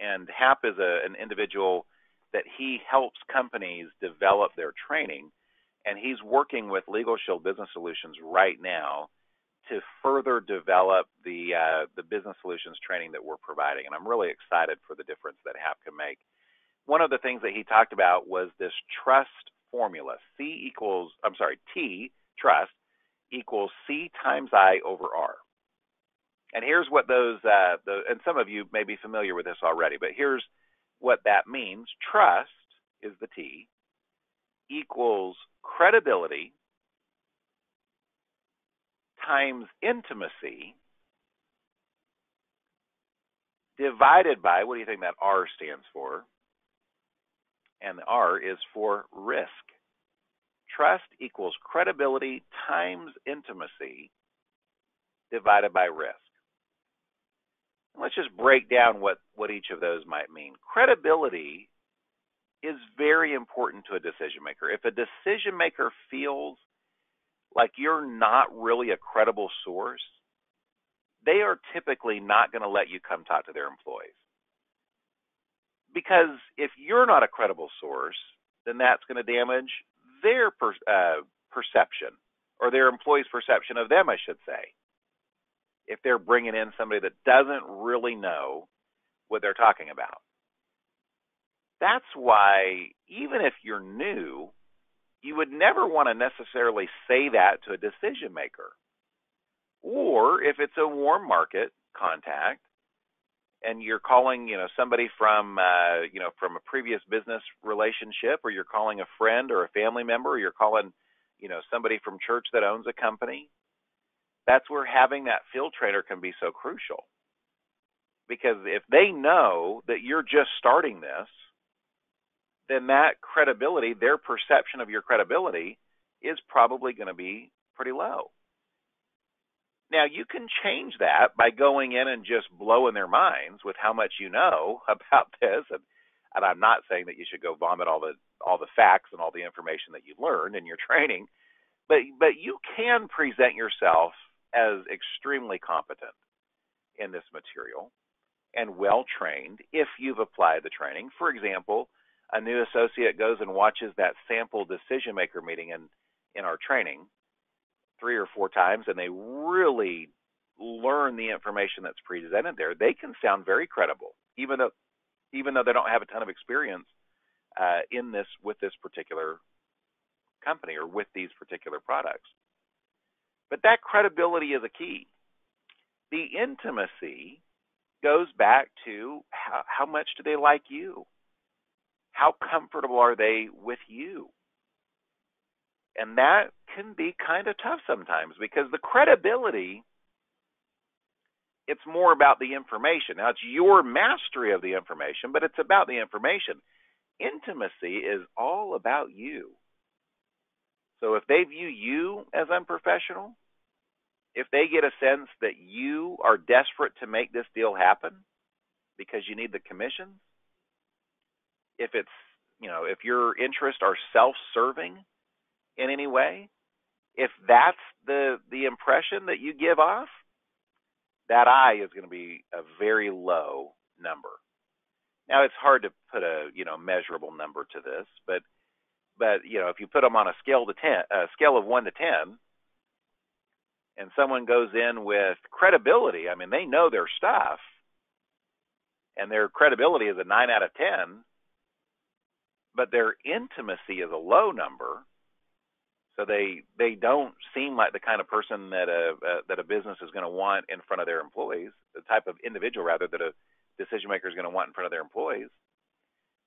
and Hap is a, an individual that he helps companies develop their training, and he's working with Legal Shield Business Solutions right now to further develop the uh, the business solutions training that we're providing, and I'm really excited for the difference that Hap can make. One of the things that he talked about was this trust formula: C equals I'm sorry, T trust equals C times I over R. And here's what those, uh, the, and some of you may be familiar with this already, but here's what that means. Trust is the T, equals credibility times intimacy divided by, what do you think that R stands for? And the R is for risk. Trust equals credibility times intimacy divided by risk. Let's just break down what, what each of those might mean. Credibility is very important to a decision maker. If a decision maker feels like you're not really a credible source, they are typically not going to let you come talk to their employees. Because if you're not a credible source, then that's going to damage their per, uh, perception or their employees' perception of them, I should say if they're bringing in somebody that doesn't really know what they're talking about. That's why, even if you're new, you would never want to necessarily say that to a decision maker. Or if it's a warm market contact and you're calling, you know, somebody from, uh, you know, from a previous business relationship, or you're calling a friend or a family member, or you're calling, you know, somebody from church that owns a company, that's where having that field trainer can be so crucial. Because if they know that you're just starting this, then that credibility, their perception of your credibility, is probably going to be pretty low. Now, you can change that by going in and just blowing their minds with how much you know [laughs] about this. And, and I'm not saying that you should go vomit all the all the facts and all the information that you've learned in your training, but but you can present yourself as extremely competent in this material and well trained if you've applied the training. For example, a new associate goes and watches that sample decision maker meeting in in our training three or four times and they really learn the information that's presented there, they can sound very credible, even though even though they don't have a ton of experience uh, in this with this particular company or with these particular products. But that credibility is a key. The intimacy goes back to how, how much do they like you? How comfortable are they with you? And that can be kind of tough sometimes because the credibility it's more about the information. Now it's your mastery of the information, but it's about the information. Intimacy is all about you. So if they view you as unprofessional, if they get a sense that you are desperate to make this deal happen because you need the commissions, if it's, you know, if your interests are self-serving in any way, if that's the the impression that you give off, that I is going to be a very low number. Now it's hard to put a you know measurable number to this, but but you know if you put them on a scale to ten, a scale of one to ten, and someone goes in with credibility, I mean they know their stuff, and their credibility is a nine out of ten, but their intimacy is a low number. So they they don't seem like the kind of person that a, a that a business is going to want in front of their employees, the type of individual rather that a decision maker is going to want in front of their employees.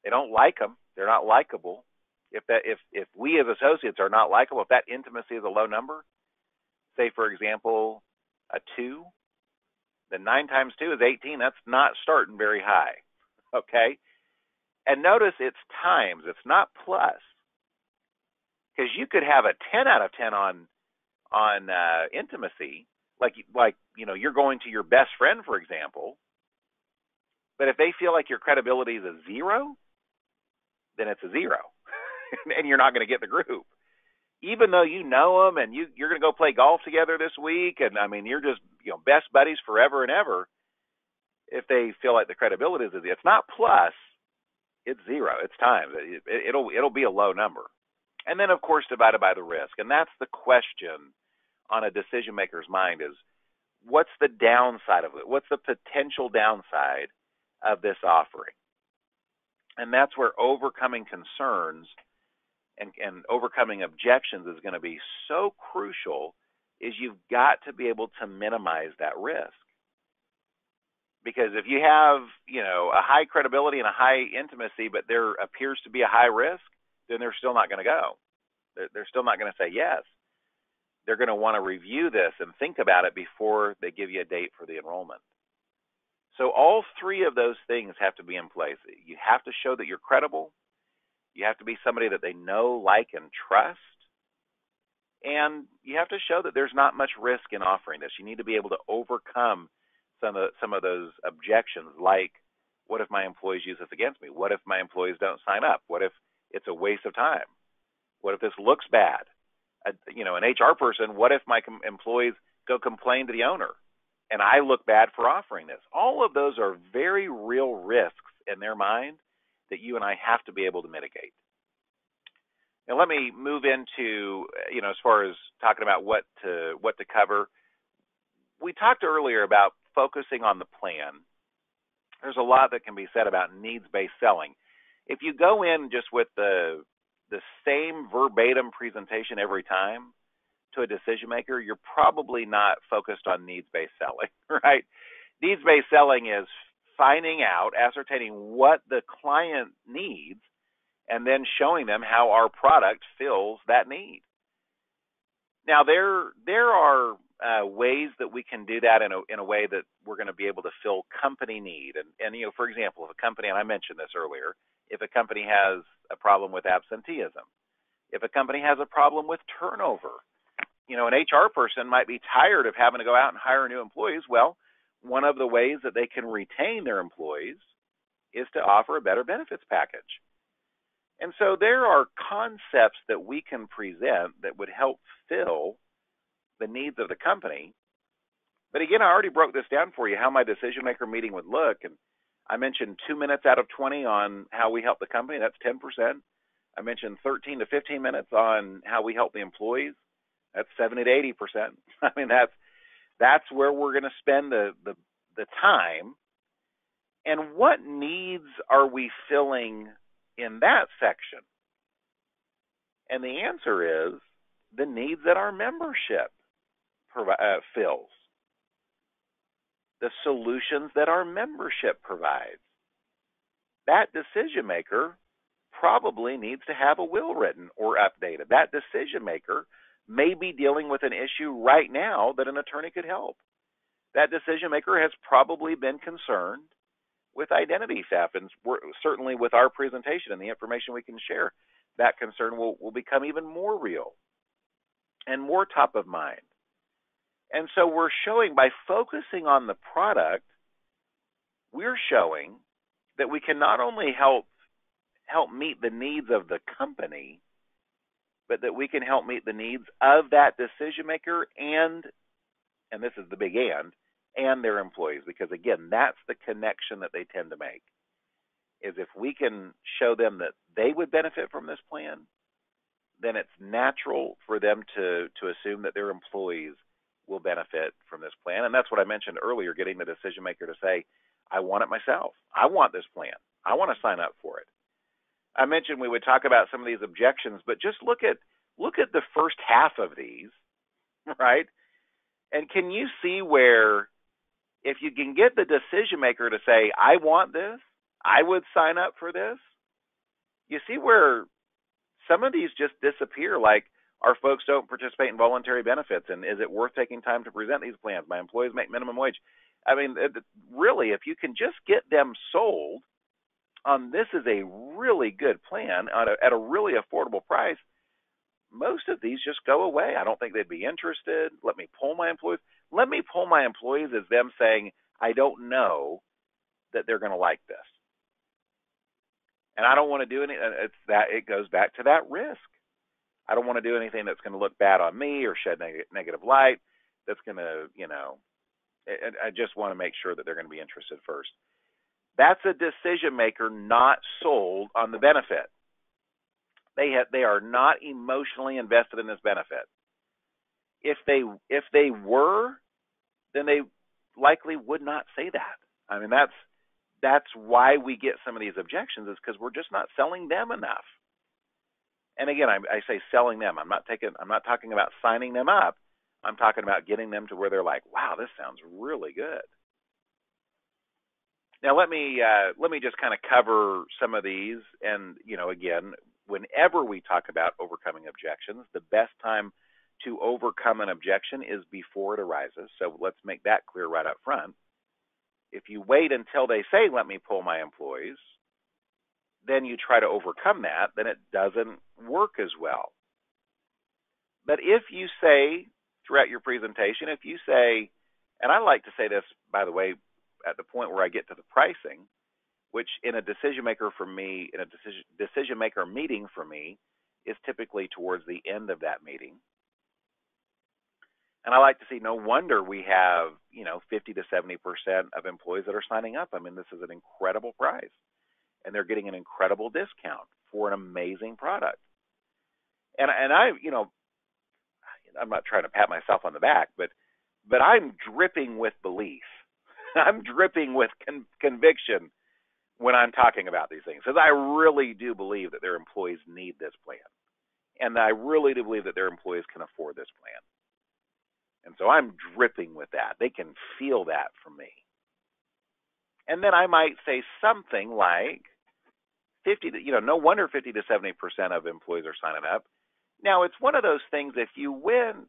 They don't like them. They're not likable. If that if if we as associates are not likable, if that intimacy is a low number, say for example a two, then nine times two is eighteen. That's not starting very high. [laughs] Okay, and notice it's times. It's not plus because you could have a 10 out of 10 on on uh, intimacy, like like you know you're going to your best friend, for example. But if they feel like your credibility is a zero, then it's a zero, [laughs] and you're not going to get the group. Even though you know them and you you're going to go play golf together this week, and I mean you're just you know best buddies forever and ever. If they feel like the credibility is, it's not plus, it's zero. It's times. It, it'll it'll be a low number. And then, of course, divided by the risk. And that's the question on a decision maker's mind is what's the downside of it? What's the potential downside of this offering? And that's where overcoming concerns and, and overcoming objections is going to be so crucial is you've got to be able to minimize that risk. Because if you have, you know, a high credibility and a high intimacy, but there appears to be a high risk, then they're still not going to go. They're, they're still not going to say yes. They're going to want to review this and think about it before they give you a date for the enrollment. So all three of those things have to be in place. You have to show that you're credible. You have to be somebody that they know, like, and trust. And you have to show that there's not much risk in offering this. You need to be able to overcome some of some of those objections, like what if my employees use this against me? What if my employees don't sign up? What if it's a waste of time? What if this looks bad? A, you know, an HR person, what if my com- employees go complain to the owner and I look bad for offering this? All of those are very real risks in their mind that you and I have to be able to mitigate. Now let me move into, you know, as far as talking about what to what to cover. We talked earlier about focusing on the plan. There's a lot that can be said about needs-based selling. If you go in just with the the same verbatim presentation every time to a decision maker, you're probably not focused on needs based selling, [laughs] right? Needs based selling is finding out, ascertaining what the client needs, and then showing them how our product fills that need. Now there there are uh, ways that we can do that in a in a way that we're going to be able to fill company need. And and you know, for example, if a company and I mentioned this earlier, if a company has a problem with absenteeism, if a company has a problem with turnover, you know, an HR person might be tired of having to go out and hire new employees. Well, one of the ways that they can retain their employees is to offer a better benefits package. And so there are concepts that we can present that would help fill the needs of the company. But again, I already broke this down for you how my decision maker meeting would look. And I mentioned two minutes out of 20 on how we help the company. That's 10%. I mentioned 13 to 15 minutes on how we help the employees. That's 70 to 80%. [laughs] I mean, that's that's where we're going to spend the, the the time. And what needs are we filling in that section? And the answer is the needs that our membership provi- uh, fills, the solutions that our membership provides. That decision maker probably needs to have a will written or updated. That decision maker may be dealing with an issue right now that an attorney could help. That decision maker has probably been concerned with identity theft, and certainly with our presentation and the information we can share, that concern will, will become even more real and more top of mind. And so we're showing by focusing on the product, we're showing that we can not only help help meet the needs of the company, but that we can help meet the needs of that decision maker and and this is the big and and their employees. Because again that's the connection that they tend to make is if we can show them that they would benefit from this plan then it's natural for them to to assume that their employees will benefit from this plan. And that's what I mentioned earlier getting the decision maker to say I want it myself. I want this plan. I want to sign up for it I mentioned we would talk about some of these objections, but just look at look at the first half of these, [laughs] right? And can you see where if you can get the decision maker to say, I want this, I would sign up for this, you see where some of these just disappear like our folks don't participate in voluntary benefits and is it worth taking time to present these plans? My employees make minimum wage. I mean really if you can just get them sold on this is a really good plan at a, at a really affordable price, most of these just go away. I don't think they'd be interested. Let me pull my employees. Let me pull my employees as them saying, I don't know that they're going to like this. And I don't want to do any. It's that it goes back to that risk. I don't want to do anything that's going to look bad on me or shed neg- negative light. That's going to, you know, I just want to make sure that they're going to be interested first. That's a decision maker not sold on the benefit. They have, they are not emotionally invested in this benefit. If they if they were, then they likely would not say that. I mean that's that's why we get some of these objections is because we're just not selling them enough. And again, I, I say selling them. I'm not taking. I'm not talking about signing them up. I'm talking about getting them to where they're like, "Wow, this sounds really good." Now let me uh, let me just kind of cover some of these, and you know, again, whenever we talk about overcoming objections, the best time to overcome an objection is before it arises. So let's make that clear right up front. If you wait until they say, "Let me pull my employees," then you try to overcome that, then it doesn't work as well. But if you say throughout your presentation, if you say, and I like to say this, by the way, at the point where I get to the pricing, which in a decision maker for me, in a decision decision maker meeting for me, is typically towards the end of that meeting. And I like to see no wonder we have, you know, 50 to 70% of employees that are signing up. I mean, this is an incredible price. And they're getting an incredible discount for an amazing product. And and I, you know, I'm not trying to pat myself on the back, but but I'm dripping with belief [laughs] I'm dripping with con- conviction when I'm talking about these things because I really do believe that their employees need this plan. And I really do believe that their employees can afford this plan. And so I'm dripping with that. They can feel that from me. And then I might say something like 50 to, you know, no wonder 50 to 70% of employees are signing up. Now, it's one of those things if you went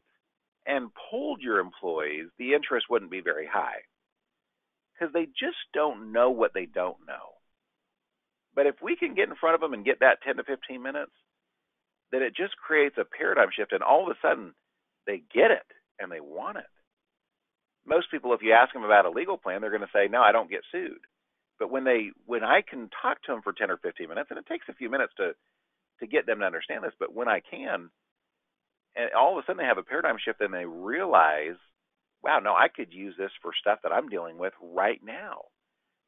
and polled your employees, the interest wouldn't be very high because they just don't know what they don't know. But if we can get in front of them and get that 10 to 15 minutes, then it just creates a paradigm shift. And all of a sudden, they get it and they want it. Most people, if you ask them about a legal plan, they're going to say, "No, I don't get sued." But when they, when I can talk to them for 10 or 15 minutes, and it takes a few minutes to to get them to understand this, but when I can, and all of a sudden they have a paradigm shift and they realize, wow, no, I could use this for stuff that I'm dealing with right now.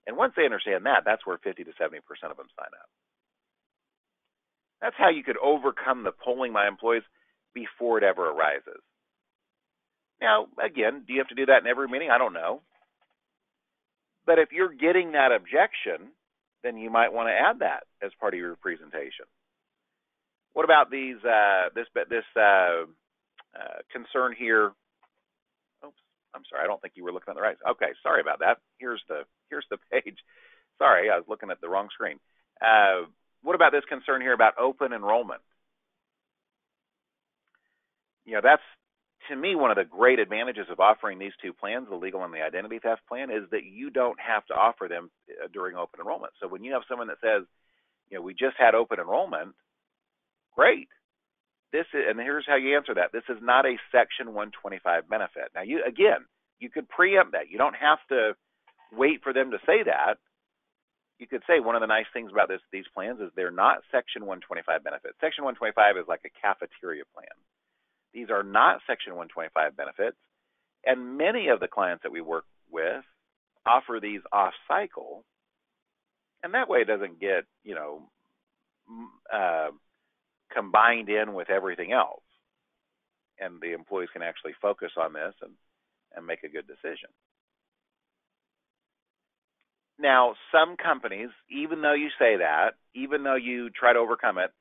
And once they understand that, that's where 50 to 70% of them sign up. That's how you could overcome the polling my employees before it ever arises. Now, again, do you have to do that in every meeting? I don't know. But if you're getting that objection, then you might want to add that as part of your presentation. What about these uh, this this uh, uh, concern here? I'm sorry. I don't think you were looking at the right. Okay, sorry about that. Here's the here's the [laughs] page. Sorry, I was looking at the wrong screen. Uh, what about this concern here about open enrollment? You know, that's to me one of the great advantages of offering these two plans, the legal and the identity theft plan, is that you don't have to offer them uh, during open enrollment. So when you have someone that says, you know, we just had open enrollment, Great. This is, and here's how you answer that. This is not a Section 125 benefit. Now, you again, you could preempt that. You don't have to wait for them to say that. You could say one of the nice things about this these plans is they're not Section 125 benefits. Section 125 is like a cafeteria plan. These are not Section 125 benefits, and many of the clients that we work with offer these off cycle, and that way it doesn't get you know uh, combined in with everything else. And the employees can actually focus on this and, and make a good decision. Now, some companies, even though you say that, even though you try to overcome it,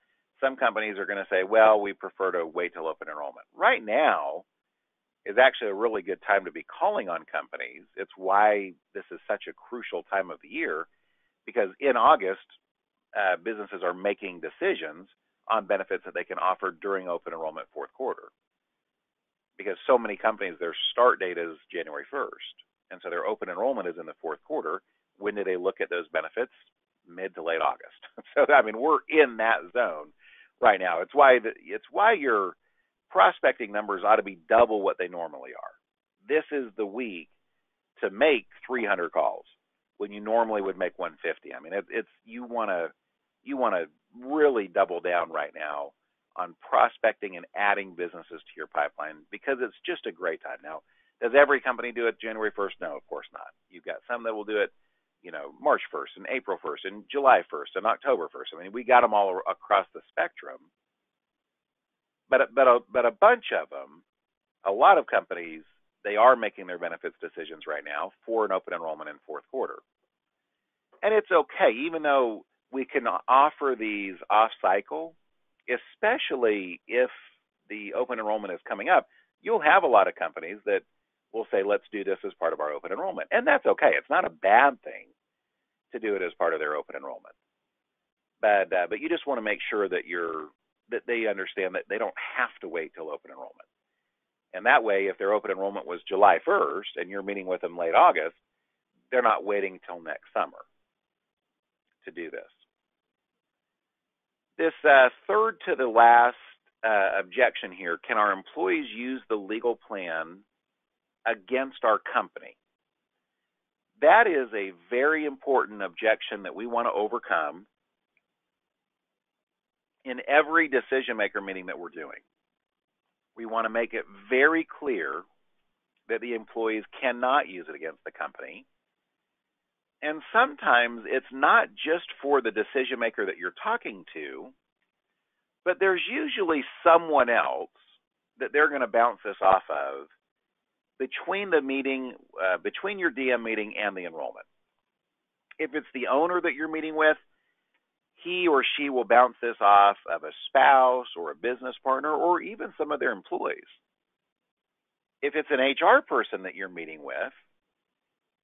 some companies are going to say, well, we prefer to wait till open enrollment. Right now is actually a really good time to be calling on companies. It's why this is such a crucial time of the year because in August, uh, businesses are making decisions on benefits that they can offer during open enrollment fourth quarter. Because so many companies, their start date is January 1st. And so their open enrollment is in the fourth quarter. When do they look at those benefits? Mid to late August. [laughs] So I mean, we're in that zone right now. It's why the, it's why your prospecting numbers ought to be double what they normally are. This is the week to make 300 calls when you normally would make 150. I mean, it, it's you want to you want to really double down right now on prospecting and adding businesses to your pipeline because it's just a great time. Now, does every company do it January 1st? No, of course not. You've got some that will do it, you know, March 1st and April 1st and July 1st and October 1st. I mean, we got them all across the spectrum. But but a, but a bunch of them, a lot of companies, they are making their benefits decisions right now for an open enrollment in fourth quarter. And it's okay, even though we can offer these off cycle, especially if the open enrollment is coming up. You'll have a lot of companies that will say, let's do this as part of our open enrollment. And that's okay. It's not a bad thing to do it as part of their open enrollment. But, uh, but you just want to make sure that you're that they understand that they don't have to wait till open enrollment. And that way, if their open enrollment was July 1st and you're meeting with them late August, they're not waiting till next summer to do this. This uh, third to the last uh, objection here can our employees use the legal plan against our company? That is a very important objection that we want to overcome in every decision maker meeting that we're doing. We want to make it very clear that the employees cannot use it against the company. And sometimes it's not just for the decision maker that you're talking to, but there's usually someone else that they're going to bounce this off of between the meeting, uh, between your DM meeting and the enrollment. If it's the owner that you're meeting with, he or she will bounce this off of a spouse or a business partner or even some of their employees. If it's an HR person that you're meeting with,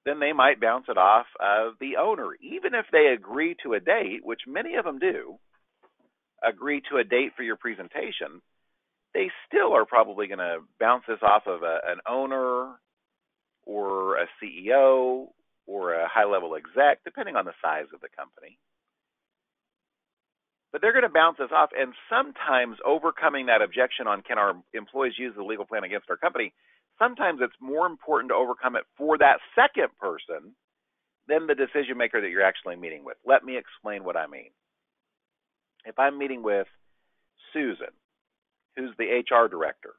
then they might bounce it off of the owner, even if they agree to a date, which many of them do, agree to a date for your presentation, they still are probably going to bounce this off of a, an owner or a CEO or a high level exec, depending on the size of the company. but they're going to bounce us off. And sometimes overcoming that objection on can our employees use the legal plan against our company, sometimes it's more important to overcome it for that second person than the decision maker that you're actually meeting with. Let me explain what I mean. If I'm meeting with Susan, who's the HR director,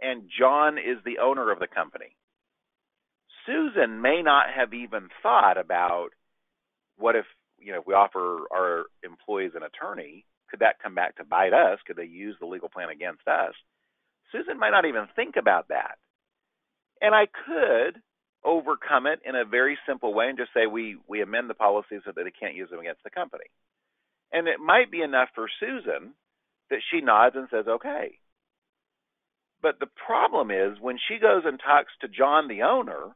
and John is the owner of the company, Susan may not have even thought about what if you know if we offer our employees an attorney, could that come back to bite us? Could they use the legal plan against us? Susan might not even think about that. And I could overcome it in a very simple way and just say we we amend the policy so that they can't use them against the company. And it might be enough for Susan that she nods and says, okay. But the problem is when she goes and talks to John, the owner,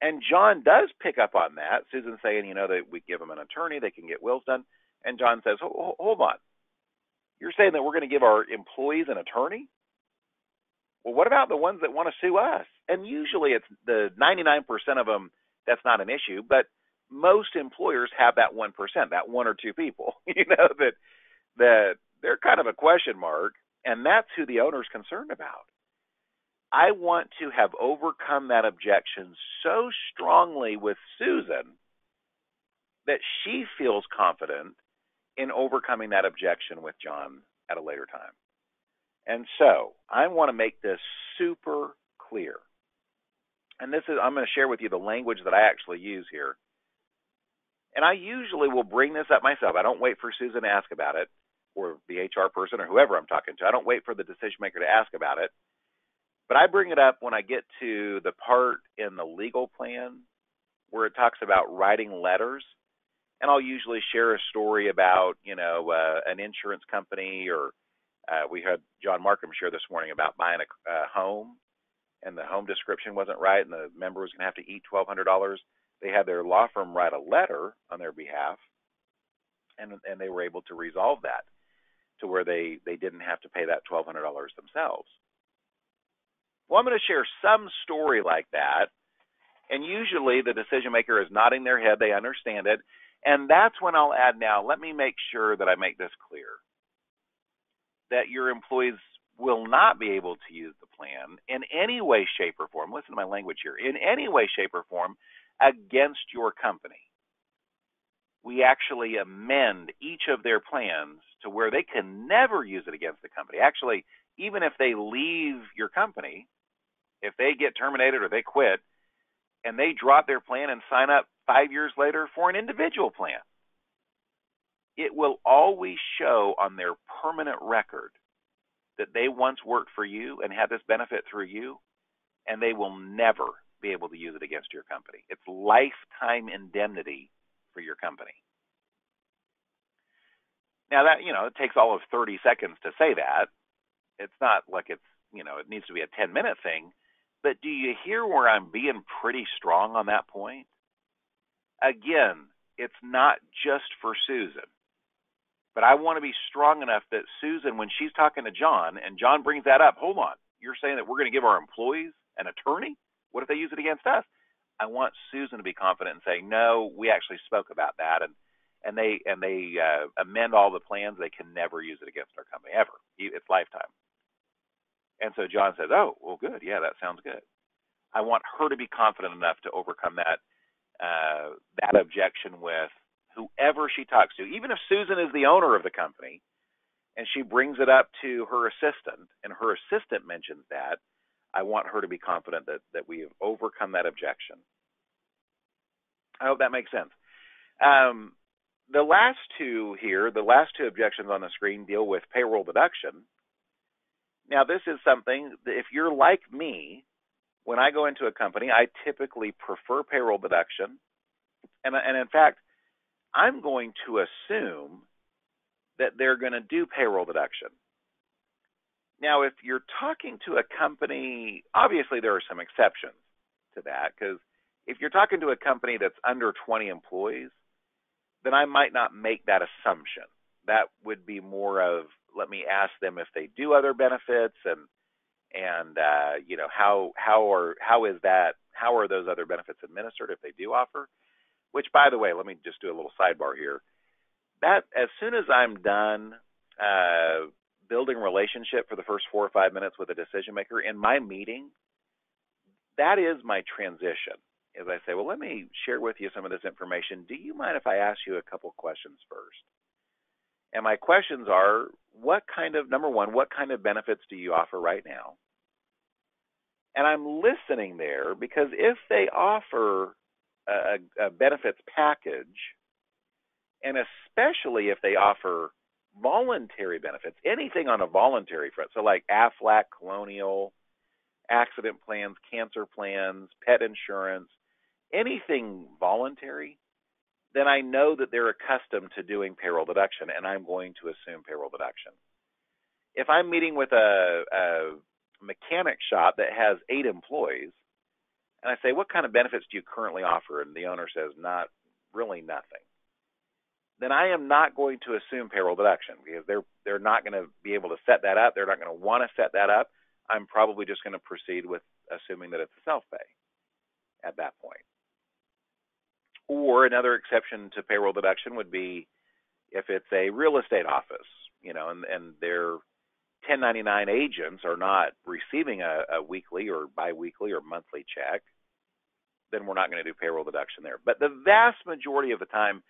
and John does pick up on that. Susan's saying, you know, that we give them an attorney, they can get wills done. And John says, hold on. You're saying that we're going to give our employees an attorney? Well, what about the ones that want to sue us? And usually it's the 99% of them, that's not an issue. But most employers have that 1%, that one or two people, [laughs] you know, that, that they're kind of a question mark. And that's who the owner's concerned about. I want to have overcome that objection so strongly with Susan that she feels confident in overcoming that objection with John at a later time. And so I want to make this super clear. And this is, I'm going to share with you the language that I actually use here. And I usually will bring this up myself. I don't wait for Susan to ask about it or the HR person or whoever I'm talking to. I don't wait for the decision maker to ask about it. But I bring it up when I get to the part in the legal plan where it talks about writing letters. And I'll usually share a story about, you know, uh, an insurance company or uh, we had John Markham share this morning about buying a, a home and the home description wasn't right and the member was going to have to eat $1,200. They had their law firm write a letter on their behalf and, and they were able to resolve that to where they, they didn't have to pay that $1,200 themselves. Well, I'm going to share some story like that. And usually the decision maker is nodding their head, they understand it. And that's when I'll add now, let me make sure that I make this clear that your employees will not be able to use the plan in any way, shape, or form. Listen to my language here in any way, shape, or form against your company. We actually amend each of their plans to where they can never use it against the company. Actually, even if they leave your company, if they get terminated or they quit and they drop their plan and sign up five years later for an individual plan, it will always show on their permanent record that they once worked for you and had this benefit through you, and they will never be able to use it against your company. It's lifetime indemnity for your company. Now that you know it takes all of 30 seconds to say that. It's not like it's you know it needs to be a 10 minute thing, but do you hear where I'm being pretty strong on that point? Again, it's not just for Susan. But I want to be strong enough that Susan, when she's talking to John, and John brings that up, hold on, you're saying that we're going to give our employees an attorney? What if they use it against us? I want Susan to be confident and say, no, we actually spoke about that, and and they and they uh, amend all the plans. They can never use it against our company ever. It's lifetime. And so John says, "Oh, well, good. Yeah, that sounds good." I want her to be confident enough to overcome that uh, that objection with whoever she talks to, even if Susan is the owner of the company, and she brings it up to her assistant, and her assistant mentions that. I want her to be confident that that we have overcome that objection. I hope that makes sense. Um, the last two here, the last two objections on the screen deal with payroll deduction. Now, this is something that if you're like me, when I go into a company, I typically prefer payroll deduction. And, and in fact, I'm going to assume that they're going to do payroll deduction. Now, if you're talking to a company, obviously there are some exceptions to that because if you're talking to a company that's under 20 employees, then I might not make that assumption. That would be more of let me ask them if they do other benefits and and uh, you know how how are how is that how are those other benefits administered if they do offer which by the way let me just do a little sidebar here that as soon as I'm done uh, building relationship for the first four or five minutes with a decision maker in my meeting, that is my transition. As I say, well, let me share with you some of this information. Do you mind if I ask you a couple questions first? And my questions are what kind of, number one, what kind of benefits do you offer right now? And I'm listening there because if they offer a, a benefits package, and especially if they offer voluntary benefits, anything on a voluntary front, so like AFLAC, Colonial, accident plans, cancer plans, pet insurance, anything voluntary, then I know that they're accustomed to doing payroll deduction and I'm going to assume payroll deduction. If I'm meeting with a, a mechanic shop that has eight employees, and I say, What kind of benefits do you currently offer? And the owner says, Not really nothing. Then I am not going to assume payroll deduction because they're they're not going to be able to set that up. They're not going to want to set that up. I'm probably just going to proceed with assuming that it's a self pay at that point. Or another exception to payroll deduction would be if it's a real estate office, you know, and, and their 1099 agents are not receiving a, a weekly or biweekly or monthly check, then we're not going to do payroll deduction there. But the vast majority of the time,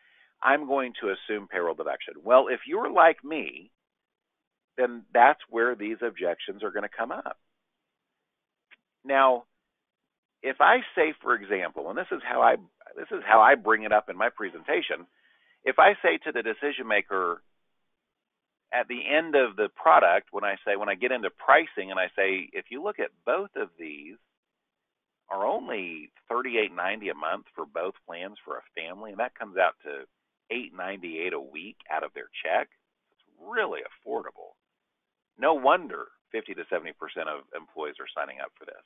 I'm going to assume payroll deduction. Well, if you're like me, then that's where these objections are going to come up. Now, if I say, for example, and this is how I this is how I bring it up in my presentation, if I say to the decision maker at the end of the product, when I say when I get into pricing and I say, if you look at both of these, are only thirty eight ninety a month for both plans for a family, and that comes out to eight ninety eight a week out of their check. It's really affordable. No wonder 50 to 70% of employees are signing up for this.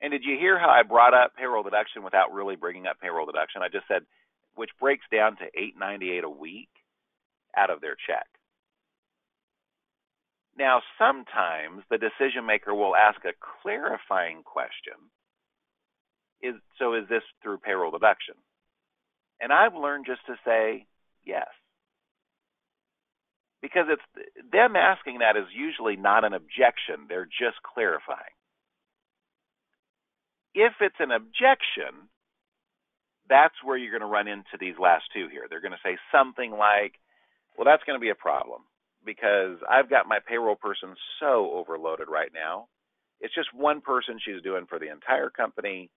And did you hear how I brought up payroll deduction without really bringing up payroll deduction? I just said, which breaks down to 898 a week out of their check. Now, sometimes the decision maker will ask a clarifying question. Is, so is this through payroll deduction? And I've learned just to say yes because it's them asking that is usually not an objection, they're just clarifying. If it's an objection, that's where you're going to run into these last two here. They're going to say something like, well, that's going to be a problem because I've got my payroll person so overloaded right now. It's just one person she's doing for the entire company,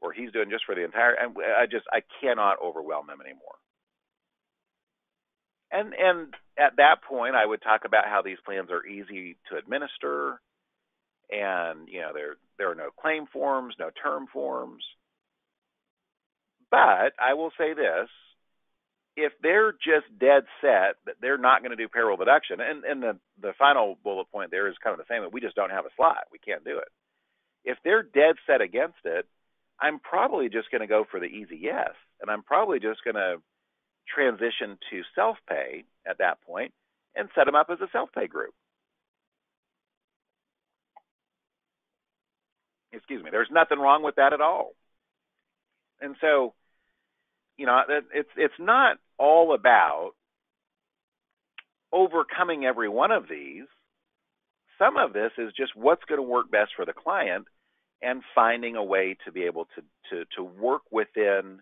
or he's doing just for the entire. And I just I cannot overwhelm them anymore. And and at that point, I would talk about how these plans are easy to administer, and you know there there are no claim forms, no term forms. But I will say this: if they're just dead set that they're not going to do payroll deduction, and, and the the final bullet point there is kind of the same that we just don't have a slot, we can't do it. If they're dead set against it, I'm probably just going to go for the easy yes, and I'm probably just going to transition to self pay at that point and set them up as a self pay group. Excuse me. There's nothing wrong with that at all. And so, you know, it's it's not all about overcoming every one of these. Some of this is just what's going to work best for the client and finding a way to be able to to to work within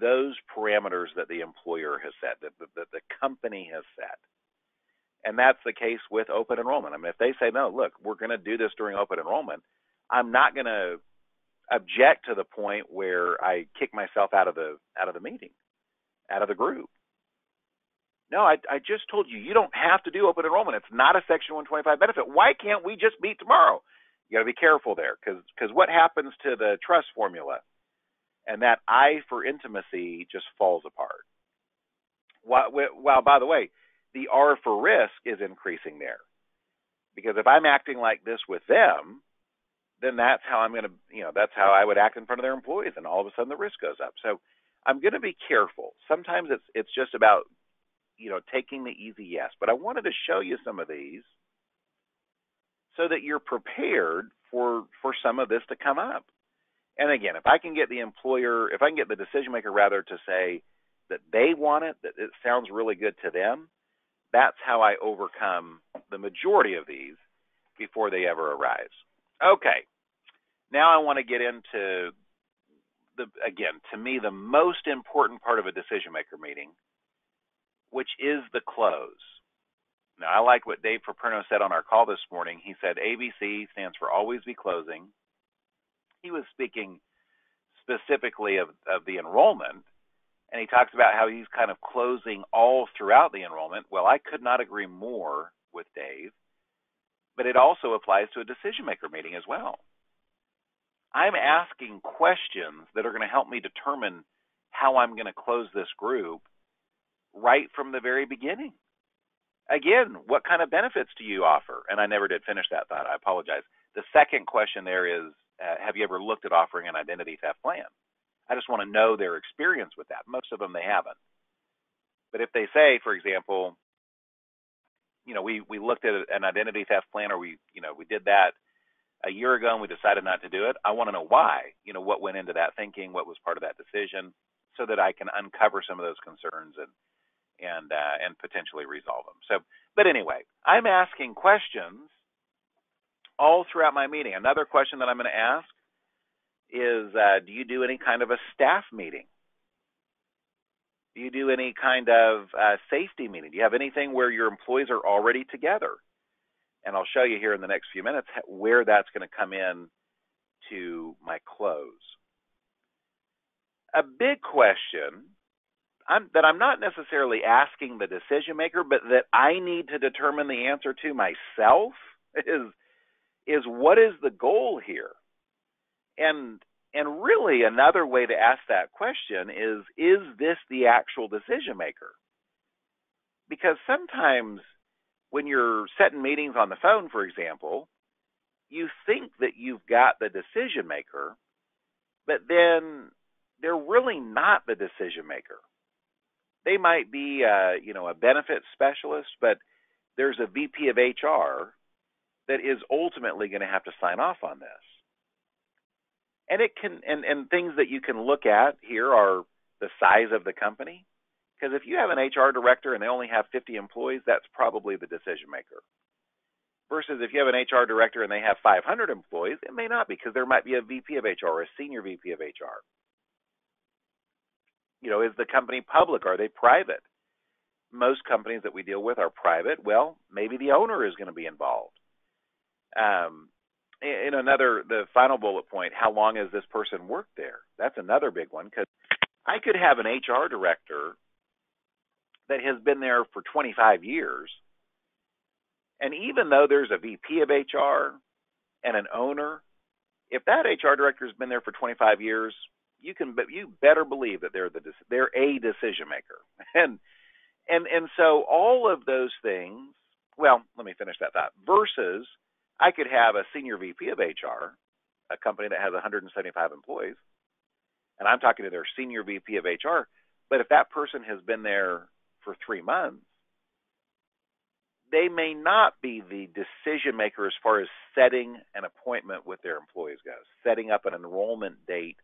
those parameters that the employer has set, that the, that the company has set. And that's the case with open enrollment. I mean, if they say, no, look, we're going to do this during open enrollment, I'm not going to object to the point where I kick myself out of the out of the meeting, out of the group. No, I, I just told you you don't have to do open enrollment. It's not a Section 125 benefit. Why can't we just meet tomorrow? You got to be careful there because because what happens to the trust formula? and that I for intimacy just falls apart. While, by the way, the R for risk is increasing there. Because if I'm acting like this with them, then that's how I'm going to, you know, that's how I would act in front of their employees, and all of a sudden the risk goes up. So I'm going to be careful. Sometimes it's it's just about, you know, taking the easy yes. But I wanted to show you some of these so that you're prepared for for some of this to come up and again, if I can get the employer, if I can get the decision maker rather to say, that they want it, that it sounds really good to them, that's how I overcome the majority of these before they ever arise. Okay, now I want to get into the again to me the most important part of a decision maker meeting, which is the close. Now I like what Dave Paperno said on our call this morning. He said ABC stands for always be closing. He was speaking specifically of, of the enrollment, and he talks about how he's kind of closing all throughout the enrollment. Well, I could not agree more with Dave, but it also applies to a decision maker meeting as well. I'm asking questions that are going to help me determine how I'm going to close this group right from the very beginning. Again, what kind of benefits do you offer? And I never did finish that thought. I apologize. The second question there is uh, Have you ever looked at offering an identity theft plan? I just want to know their experience with that. Most of them they haven't. But if they say, for example, you know, we we looked at an identity theft plan, or we you know we did that a year ago and we decided not to do it. I want to know why. You know, what went into that thinking, what was part of that decision, so that I can uncover some of those concerns and and uh, and potentially resolve them. So, but anyway, I'm asking questions all throughout my meeting. Another question that I'm going to ask is, uh, do you do any kind of a staff meeting? Do you do any kind of uh, safety meeting? Do you have anything where your employees are already together? and I'll show you here in the next few minutes where that's going to come in to my close. A big question I'm, that I'm not necessarily asking the decision maker, but that I need to determine the answer to myself [laughs] is is what is the goal here? And and really another way to ask that question is is this the actual decision maker? Because sometimes when you're setting meetings on the phone, for example, you think that you've got the decision maker, but then they're really not the decision maker. They might be, uh, you know, a benefit specialist, but there's a VP of HR that is ultimately going to have to sign off on this. And it can, and, and things that you can look at here are the size of the company. Because if you have an HR director and they only have 50 employees, that's probably the decision maker. Versus if you have an HR director and they have 500 employees, it may not because there might be a VP of HR or a senior VP of HR. You know, is the company public? Are they private? Most companies that we deal with are private. Well, maybe the owner is going to be involved. Um, in another, the final bullet point, how long has this person worked there? That's another big one because I could have an HR director that has been there for 25 years. And even though there's a VP of HR and an owner, if that HR director has been there for 25 years, you can but you better believe that they're the they're a decision maker. [laughs] And and and so all of those things, well, let me finish that thought. Versus I could have a senior VP of HR, a company that has 175 employees, and I'm talking to their senior VP of HR, but if that person has been there for three months, they may not be the decision maker as far as setting an appointment with their employees goes, setting up an enrollment date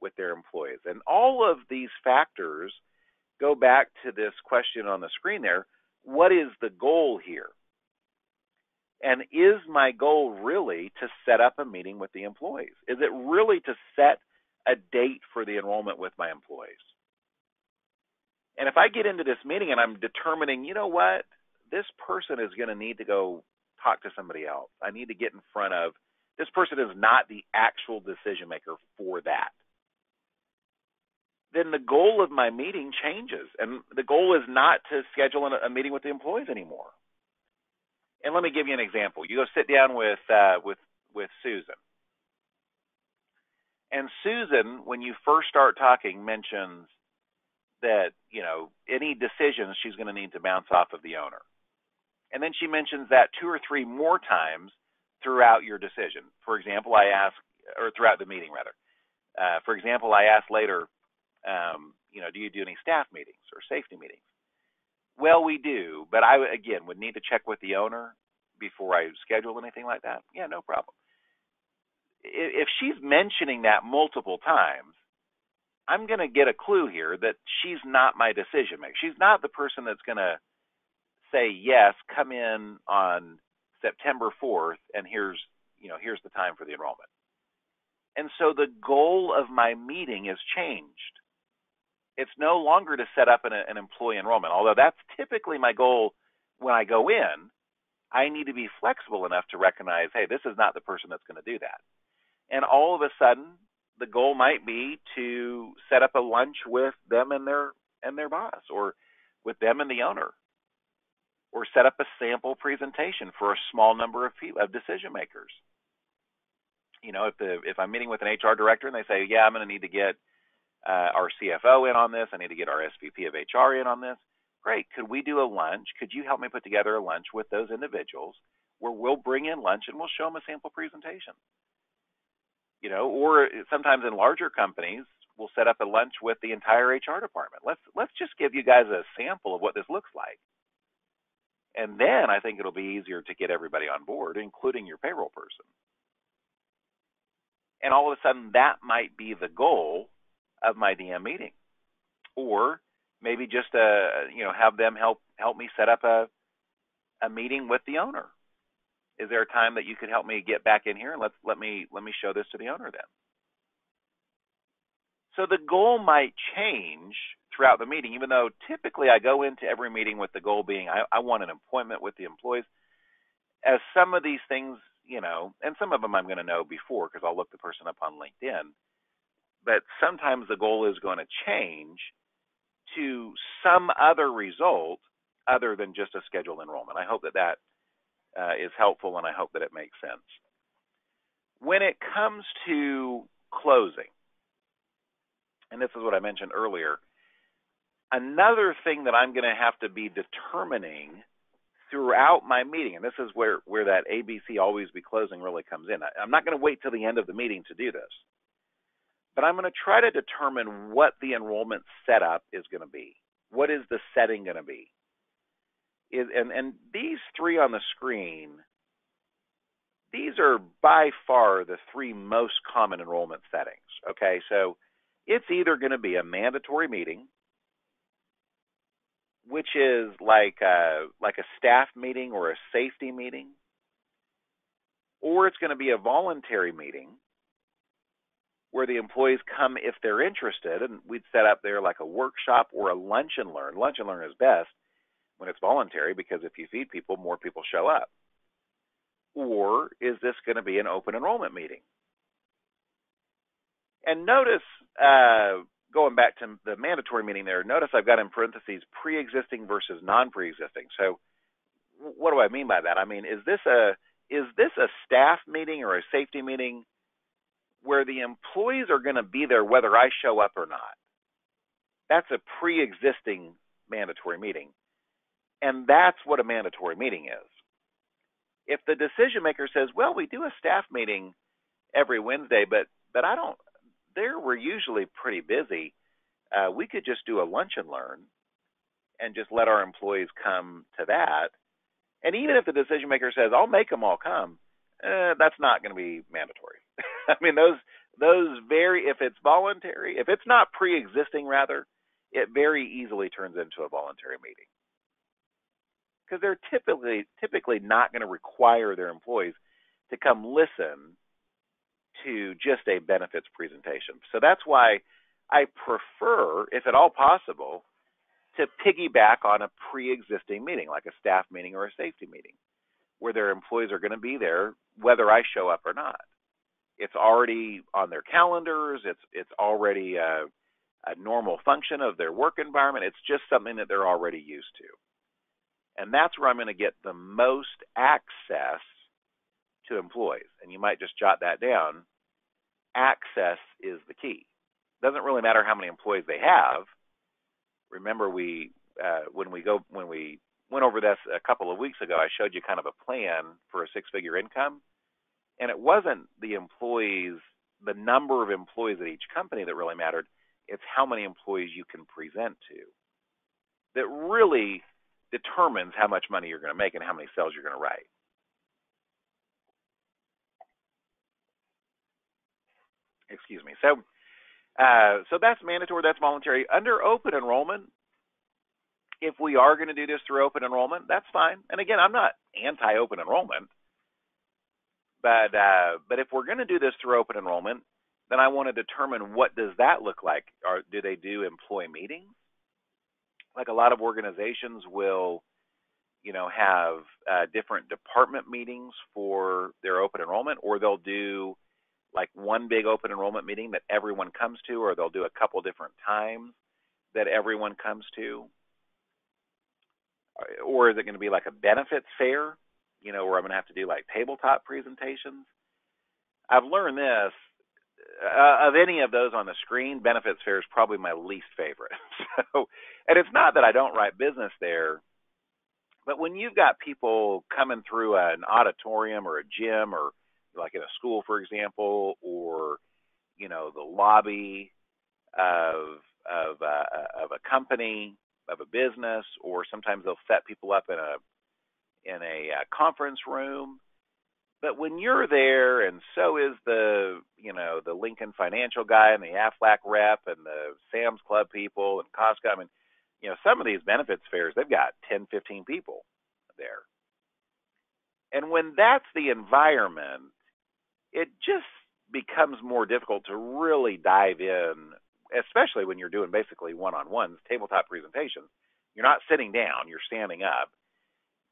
with their employees. And all of these factors go back to this question on the screen there what is the goal here? And is my goal really to set up a meeting with the employees? Is it really to set a date for the enrollment with my employees? And if I get into this meeting and I'm determining, you know what, this person is going to need to go talk to somebody else. I need to get in front of this person is not the actual decision maker for that. Then the goal of my meeting changes, and the goal is not to schedule a meeting with the employees anymore. And let me give you an example. You go sit down with uh, with with Susan, and Susan, when you first start talking, mentions that you know any decisions she's going to need to bounce off of the owner. And then she mentions that two or three more times throughout your decision. For example, I ask, or throughout the meeting rather. Uh, for example, I ask later, um, you know, do you do any staff meetings or safety meetings? Well, we do, but I again would need to check with the owner before I schedule anything like that. Yeah, no problem. If she's mentioning that multiple times, I'm going to get a clue here that she's not my decision maker. She's not the person that's going to say yes, come in on September 4th and here's, you know, here's the time for the enrollment. And so the goal of my meeting has changed. It's no longer to set up an, an employee enrollment, although that's typically my goal when I go in. I need to be flexible enough to recognize, hey, this is not the person that's going to do that. And all of a sudden, the goal might be to set up a lunch with them and their and their boss or with them and the owner or set up a sample presentation for a small number of people of decision makers you know if the if i'm meeting with an hr director and they say yeah i'm going to need to get uh, our cfo in on this i need to get our svp of hr in on this great could we do a lunch could you help me put together a lunch with those individuals where we'll bring in lunch and we'll show them a sample presentation you know, or sometimes in larger companies, we'll set up a lunch with the entire HR department. Let's let's just give you guys a sample of what this looks like. And then I think it'll be easier to get everybody on board, including your payroll person. And all of a sudden that might be the goal of my DM meeting. Or maybe just uh you know have them help help me set up a a meeting with the owner is there a time that you could help me get back in here and let let me let me show this to the owner then? So the goal might change throughout the meeting, even though typically I go into every meeting with the goal being I, I want an appointment with the employees. As some of these things, you know, and some of them I'm going to know before because I'll look the person up on LinkedIn. But sometimes the goal is going to change to some other result other than just a scheduled enrollment. I hope that that uh, is helpful, and I hope that it makes sense. When it comes to closing, and this is what I mentioned earlier, another thing that I'm going to have to be determining throughout my meeting, and this is where, where that ABC always be closing really comes in. I, I'm not going to wait till the end of the meeting to do this, but I'm going to try to determine what the enrollment setup is going to be. What is the setting going to be? is, and, and these three on the screen, these are by far the three most common enrollment settings. Okay, so it's either going to be a mandatory meeting, which is like a, like a staff meeting or a safety meeting, or it's going to be a voluntary meeting where the employees come if they're interested, and we'd set up there like a workshop or a lunch and learn. Lunch and learn is best when it's voluntary because if you feed people, more people show up? Or is this going to be an open enrollment meeting? And notice, uh, going back to the mandatory meeting there, notice I've got in parentheses pre-existing versus non-pre-existing. So what do I mean by that? I mean, is this a is this a staff meeting or a safety meeting where the employees are going to be there whether I show up or not? That's a pre-existing mandatory meeting. And that's what a mandatory meeting is. If the decision maker says, well, we do a staff meeting every Wednesday, but, but I don't, there we're usually pretty busy. Uh, we could just do a lunch and learn and just let our employees come to that. And even if the decision maker says, I'll make them all come, uh, that's not going to be mandatory. [laughs] I mean, those, those very, if it's voluntary, if it's not pre existing, rather, it very easily turns into a voluntary meeting because they're typically typically not going to require their employees to come listen to just a benefits presentation. So that's why I prefer, if at all possible, to piggyback on a pre-existing meeting, like a staff meeting or a safety meeting, where their employees are going to be there whether I show up or not. It's already on their calendars. It's it's already a, a normal function of their work environment. It's just something that they're already used to. And that's where I'm going to get the most access to employees. And you might just jot that down. Access is the key. Doesn't really matter how many employees they have. Remember, we uh, when we go when we went over this a couple of weeks ago, I showed you kind of a plan for a six-figure income, and it wasn't the employees, the number of employees at each company that really mattered. It's how many employees you can present to. That really determines how much money you're going to make and how many sales you're going to write. Excuse me. So Uh, so that's mandatory, that's voluntary. Under open enrollment, if we are going to do this through open enrollment, that's fine. And again, I'm not anti open enrollment, but uh, but if we're going to do this through open enrollment, then I want to determine what does that look like. Or do they do employee meetings? Like a lot of organizations will, you know, have uh, different department meetings for their open enrollment, or they'll do like one big open enrollment meeting that everyone comes to, or they'll do a couple different times that everyone comes to. Or is it going to be like a benefits fair, you know, where I'm going to have to do like tabletop presentations? I've learned this uh, of any of those on the screen, benefits fair is probably my least favorite. [laughs] so, and it's not that I don't write business there, but when you've got people coming through an auditorium or a gym or like in a school, for example, or you know the lobby of of uh, of a company, of a business, or sometimes they'll set people up in a in a uh, conference room but when you're there, and so is the you know the Lincoln Financial guy and the Aflac rep and the Sam's Club people and Costco. I mean, you know, some of these benefits fairs they've got 10, 15 people there. And when that's the environment, it just becomes more difficult to really dive in, especially when you're doing basically one-on-ones, tabletop presentations. You're not sitting down, you're standing up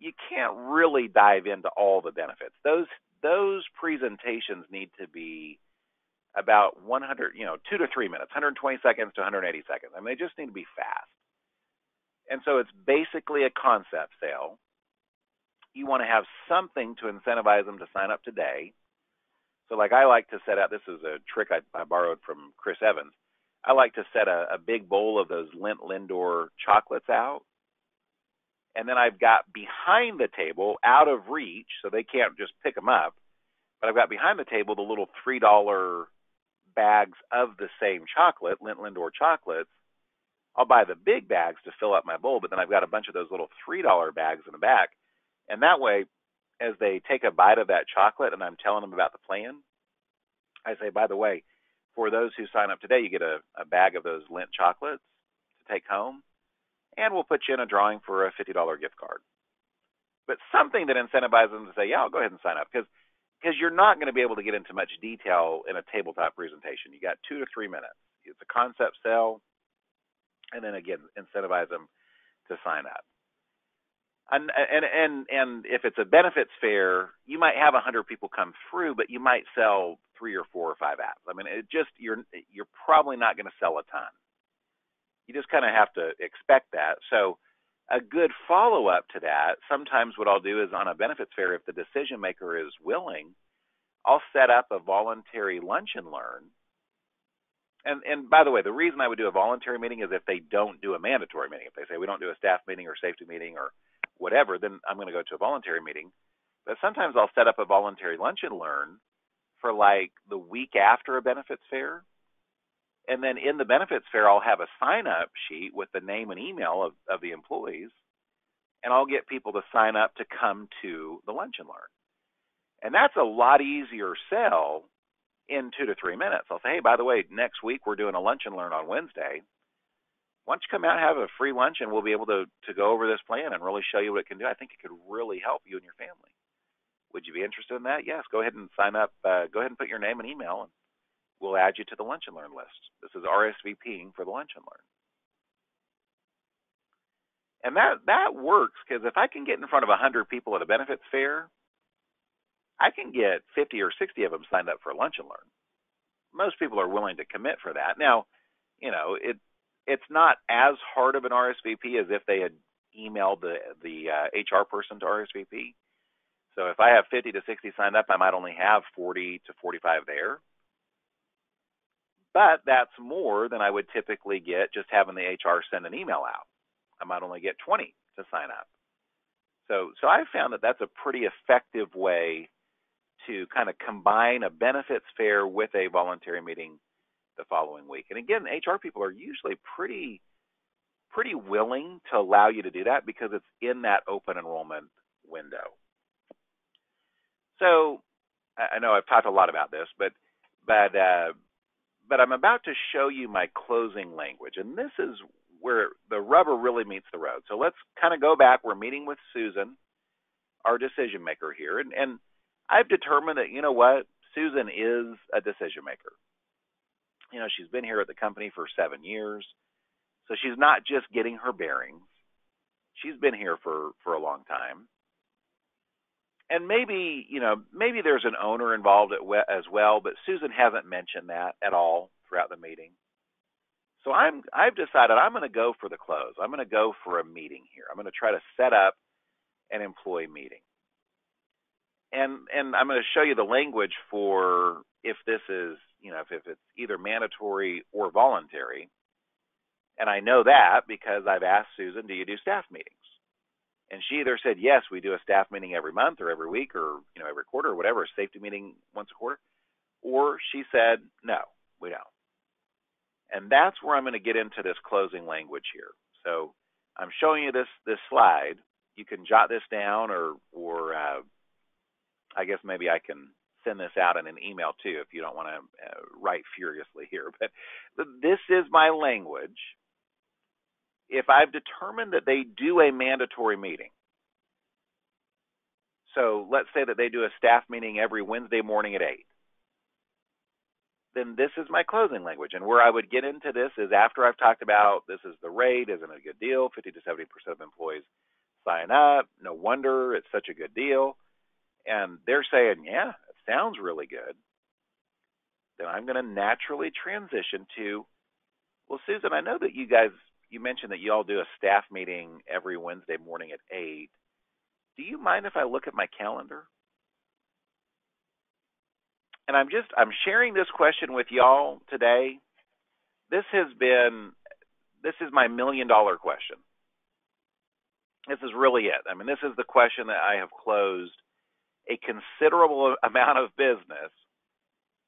you can't really dive into all the benefits. Those those presentations need to be about 100, you know, two to three minutes, 120 seconds to 180 seconds. I mean, they just need to be fast. And so it's basically a concept sale. You want to have something to incentivize them to sign up today. So, like I like to set out, this is a trick I, I borrowed from Chris Evans. I like to set a, a big bowl of those Lindt Lindor chocolates out and then I've got behind the table, out of reach, so they can't just pick them up. But I've got behind the table the little three dollar bags of the same chocolate, Lindt Lindor chocolates. I'll buy the big bags to fill up my bowl, but then I've got a bunch of those little three dollar bags in the back, and that way, as they take a bite of that chocolate, and I'm telling them about the plan, I say, by the way, for those who sign up today, you get a, a bag of those Lindt chocolates to take home and we'll put you in a drawing for a $50 gift card. But something that incentivizes them to say, yeah, I'll go ahead and sign up because because you're not going to be able to get into much detail in a tabletop presentation. You got two to three minutes. It's a concept sell, and then again, incentivize them to sign up. And and and and if it's a benefits fair, you might have a hundred people come through, but you might sell three or four or five apps. I mean, it just you're you're probably not going to sell a ton. You just kind of have to expect that. So a good follow up to that, sometimes what I'll do is on a benefits fair, if the decision maker is willing, I'll set up a voluntary lunch and learn. And and by the way, the reason I would do a voluntary meeting is if they don't do a mandatory meeting. If they say we don't do a staff meeting or safety meeting or whatever, then I'm going to go to a voluntary meeting. But sometimes I'll set up a voluntary lunch and learn for like the week after a benefits fair and then in the benefits fair, I'll have a sign up sheet with the name and email of, of the employees, and I'll get people to sign up to come to the lunch and learn. And that's a lot easier sell in two to three minutes. I'll say, hey, by the way, next week we're doing a lunch and learn on Wednesday. Why don't you come out have a free lunch and we'll be able to, to go over this plan and really show you what it can do? I think it could really help you and your family. Would you be interested in that? Yes, go ahead and sign up. Uh, go ahead and put your name and email and we'll add you to the lunch and learn list. This is RSVPing for the lunch and learn. And that that works because if I can get in front of 100 people at a benefits fair, I can get 50 or 60 of them signed up for lunch and learn. Most people are willing to commit for that. Now, you know, it it's not as hard of an RSVP as if they had emailed the the uh, HR person to RSVP. So if I have 50 to 60 signed up, I might only have 40 to 45 there. But that's more than I would typically get just having the HR send an email out. I might only get 20 to sign up. So, so I found that that's a pretty effective way to kind of combine a benefits fair with a voluntary meeting the following week. And again, HR people are usually pretty pretty willing to allow you to do that because it's in that open enrollment window. So I know I've talked a lot about this, but but uh, but I'm about to show you my closing language, and this is where the rubber really meets the road. So let's kind of go back. We're meeting with Susan, our decision maker here, and, and I've determined that you know what, Susan is a decision maker. You know, she's been here at the company for seven years, so she's not just getting her bearings. She's been here for for a long time and maybe you know maybe there's an owner involved at as well, but Susan hasn't mentioned that at all throughout the meeting. So I'm I've decided I'm going to go for the close. I'm going to go for a meeting here. I'm going to try to set up an employee meeting. And and I'm going to show you the language for if this is, you know, if, if it's either mandatory or voluntary. And I know that because I've asked Susan, do you do staff meetings? And she either said yes, we do a staff meeting every month or every week or you know every quarter or whatever, a safety meeting once a quarter, or she said no, we don't. And that's where I'm going to get into this closing language here. So I'm showing you this this slide. You can jot this down, or or uh, I guess maybe I can send this out in an email too if you don't want to uh, write furiously here. [laughs] But this is my language if I've determined that they do a mandatory meeting, so let's say that they do a staff meeting every Wednesday morning at 8, then this is my closing language. And where I would get into this is after I've talked about this is the rate, isn't it a good deal? 50 to 70% of employees sign up. No wonder it's such a good deal. And they're saying, yeah, it sounds really good. Then I'm going to naturally transition to, well, Susan, I know that you guys you mentioned that you all do a staff meeting every Wednesday morning at 8. Do you mind if I look at my calendar? And I'm just I'm sharing this question with y'all today. This has been this is my million dollar question. This is really it. I mean, this is the question that I have closed a considerable amount of business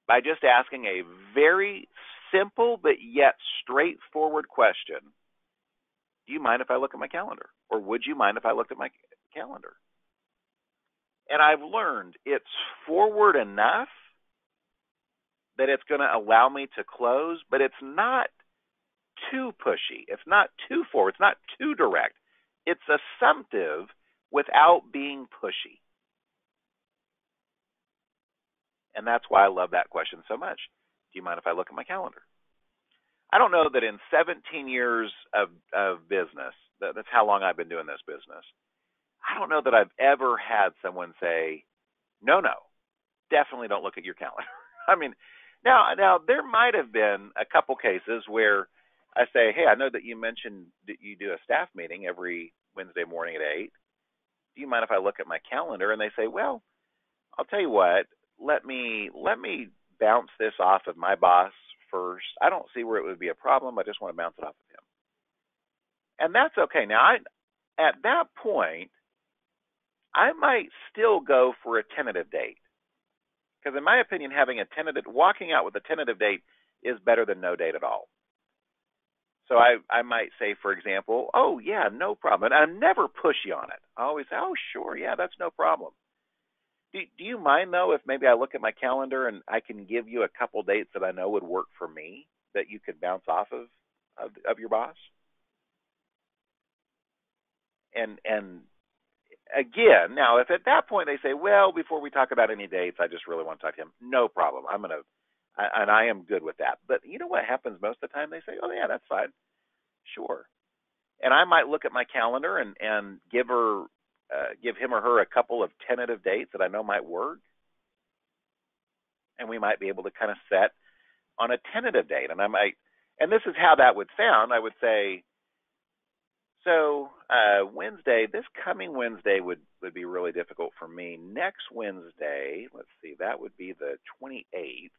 by just asking a very simple but yet straightforward question do you mind if I look at my calendar? Or would you mind if I looked at my calendar? And I've learned it's forward enough that it's going to allow me to close, but it's not too pushy. It's not too forward. It's not too direct. It's assumptive without being pushy. And that's why I love that question so much. Do you mind if I look at my calendar? I don't know that in 17 years of of business, that, that's how long I've been doing this business. I don't know that I've ever had someone say, "No, no, definitely don't look at your calendar." [laughs] I mean, now now there might have been a couple cases where I say, "Hey, I know that you mentioned that you do a staff meeting every Wednesday morning at 8. Do you mind if I look at my calendar?" And they say, "Well, I'll tell you what, let me let me bounce this off of my boss first. I don't see where it would be a problem. I just want to bounce it off of him. And that's okay. Now, I, at that point, I might still go for a tentative date. Because in my opinion, having a tentative, walking out with a tentative date is better than no date at all. So I, I might say, for example, oh yeah, no problem. And I'm never pushy on it. I always say, oh sure, yeah, that's no problem. Do, do you mind though if maybe I look at my calendar and I can give you a couple dates that I know would work for me that you could bounce off of of, of your boss? And and again, now if at that point they say, well, before we talk about any dates, I just really want to talk to him, no problem. I'm gonna I, and I am good with that. But you know what happens most of the time? They say, oh yeah, that's fine, sure. And I might look at my calendar and and give her uh, give him or her a couple of tentative dates that I know might work, and we might be able to kind of set on a tentative date. And I might, and this is how that would sound. I would say, so uh, Wednesday, this coming Wednesday would would be really difficult for me. Next Wednesday, let's see, that would be the 28th.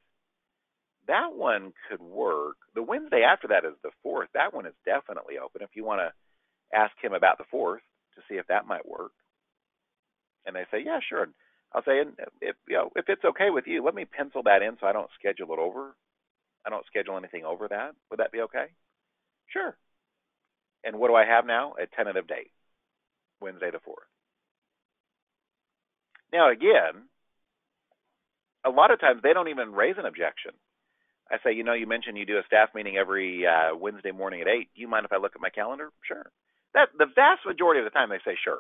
That one could work. The Wednesday after that is the 4th. That one is definitely open. If you want to ask him about the 4th to see if that might work and they say, yeah, sure. And I'll say, and if you know, if it's okay with you, let me pencil that in so I don't schedule it over. I don't schedule anything over that. Would that be okay? Sure. And what do I have now? A tentative date, Wednesday the fourth. Now again, a lot of times they don't even raise an objection. I say, you know, you mentioned you do a staff meeting every uh, Wednesday morning at eight. Do you mind if I look at my calendar? Sure. That the vast majority of the time they say sure.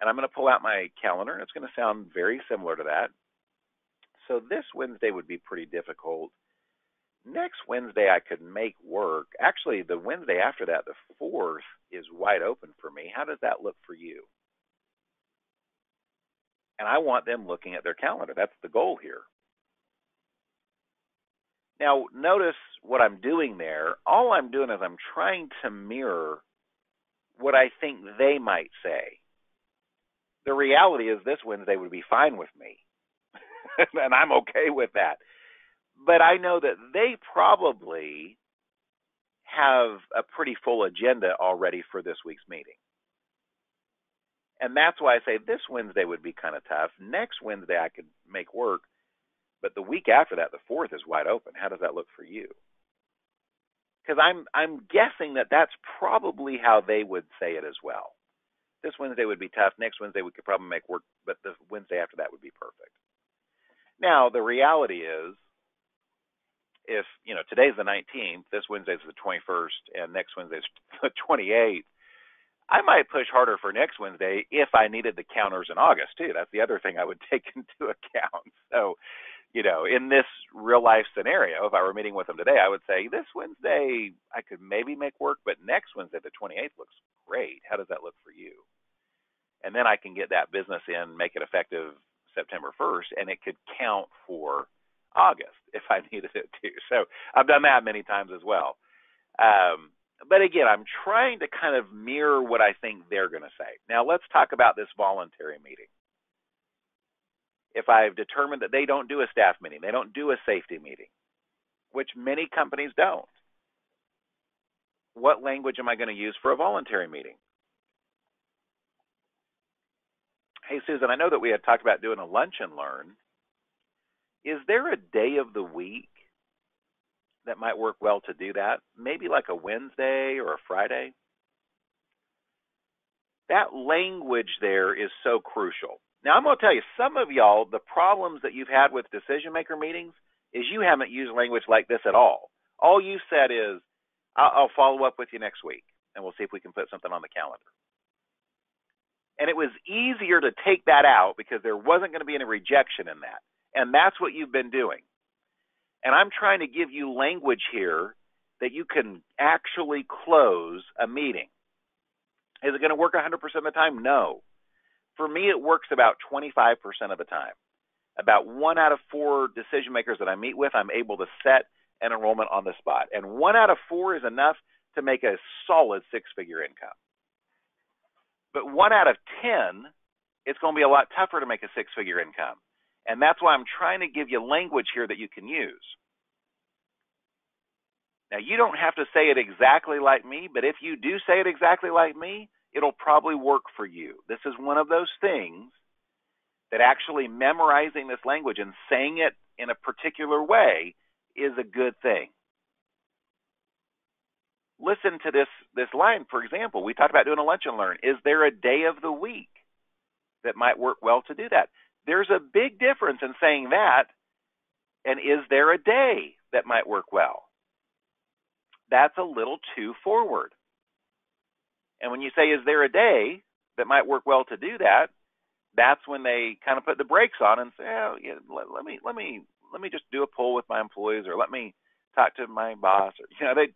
And I'm going to pull out my calendar. It's going to sound very similar to that. So this Wednesday would be pretty difficult. Next Wednesday I could make work. Actually, the Wednesday after that, the 4th, is wide open for me. How does that look for you? And I want them looking at their calendar. That's the goal here. Now, notice what I'm doing there. All I'm doing is I'm trying to mirror what I think they might say. The reality is, this Wednesday would be fine with me, [laughs] and I'm okay with that. But I know that they probably have a pretty full agenda already for this week's meeting. And that's why I say this Wednesday would be kind of tough. Next Wednesday I could make work, but the week after that, the fourth is wide open. How does that look for you? Because I'm I'm guessing that that's probably how they would say it as well. This Wednesday would be tough. Next Wednesday we could probably make work, but the Wednesday after that would be perfect. Now the reality is, if you know today's the 19th, this Wednesday's the 21st, and next Wednesday's [laughs] the 28th I might push harder for next Wednesday if I needed the counters in August too. That's the other thing I would [laughs] take into account. So, you know, in this real life scenario, if I were meeting with them today, I would say this Wednesday I could maybe make work, but next Wednesday the 28th looks great. How does that look for you? And then I can get that business in, make it effective September 1st, and it could count for August [laughs] if I needed it to. So I've done that many times as well. Um, but again, I'm trying to kind of mirror what I think they're going to say. Now, let's talk about this voluntary meeting. If I've determined that they don't do a staff meeting, they don't do a safety meeting, which many companies don't, what language am I going to use for a voluntary meeting? Hey, Susan, I know that we had talked about doing a lunch and learn. Is there a day of the week that might work well to do that. Maybe like a Wednesday or a Friday. That language there is so crucial. Now, I'm going to tell you, some of y'all, the problems that you've had with decision maker meetings is you haven't used language like this at all. All you said is, I'll follow up with you next week and we'll see if we can put something on the calendar. And it was easier to take that out because there wasn't going to be any rejection in that. And that's what you've been doing. And I'm trying to give you language here that you can actually close a meeting. Is it going to work 100% of the time? No. For me, it works about 25% of the time. About one out of four decision makers that I meet with, I'm able to set an enrollment on the spot. And one out of four is enough to make a solid six figure income. But one out of 10, it's going to be a lot tougher to make a six figure income. And that's why I'm trying to give you language here that you can use. Now, you don't have to say it exactly like me, but if you do say it exactly like me, it'll probably work for you. This is one of those things that actually memorizing this language and saying it in a particular way is a good thing. Listen to this this line, for example. We talked about doing a lunch and learn. Is there a day of the week that might work well to do that? There's a big difference in saying that and is there a day that might work well? That's a little too forward. And when you say, is there a day that might work well to do that? That's when they kind of put the brakes on and say, oh, yeah, let, let me, let me, let me just do a poll with my employees or let me talk to my boss or, you know, they,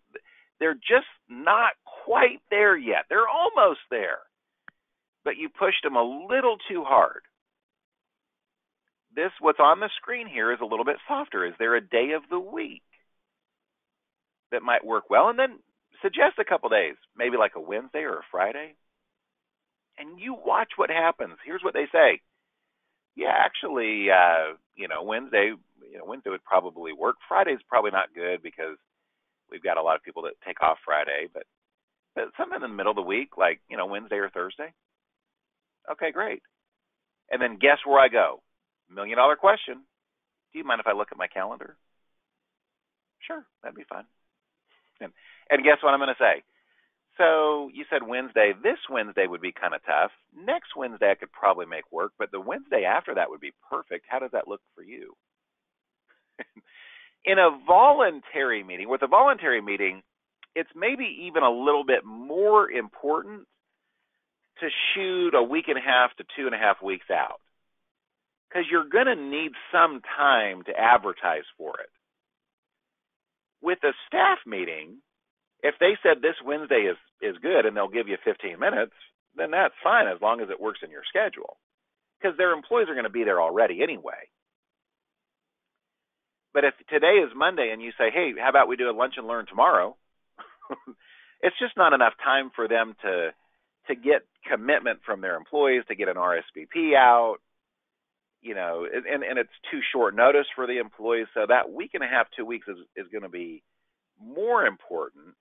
they're just not quite there yet. They're almost there, but you pushed them a little too hard this what's on the screen here is a little bit softer. Is there a day of the week that might work well? And then suggest a couple days, maybe like a Wednesday or a Friday. And you watch what happens. Here's what they say. Yeah, actually, uh, you know, Wednesday, you know, Wednesday would probably work. Friday's probably not good because we've got a lot of people that take off Friday, but but something in the middle of the week, like you know, Wednesday or Thursday. Okay, great. And then guess where I go? Million dollar question. Do you mind if I look at my calendar? Sure, that'd be fine. And, and guess what I'm going to say? So you said Wednesday. This Wednesday would be kind of tough. Next Wednesday I could probably make work, but the Wednesday after that would be perfect. How does that look for you? [laughs] In a voluntary meeting, with a voluntary meeting, it's maybe even a little bit more important to shoot a week and a half to two and a half weeks out because you're going to need some time to advertise for it. With a staff meeting, if they said this Wednesday is is good and they'll give you 15 minutes, then that's fine as long as it works in your schedule because their employees are going to be there already anyway. But if today is Monday and you say, "Hey, how about we do a lunch and learn tomorrow?" [laughs] it's just not enough time for them to to get commitment from their employees to get an RSVP out, you know, and and it's too short notice for the employees. So that week and a half, two weeks is is going to be more important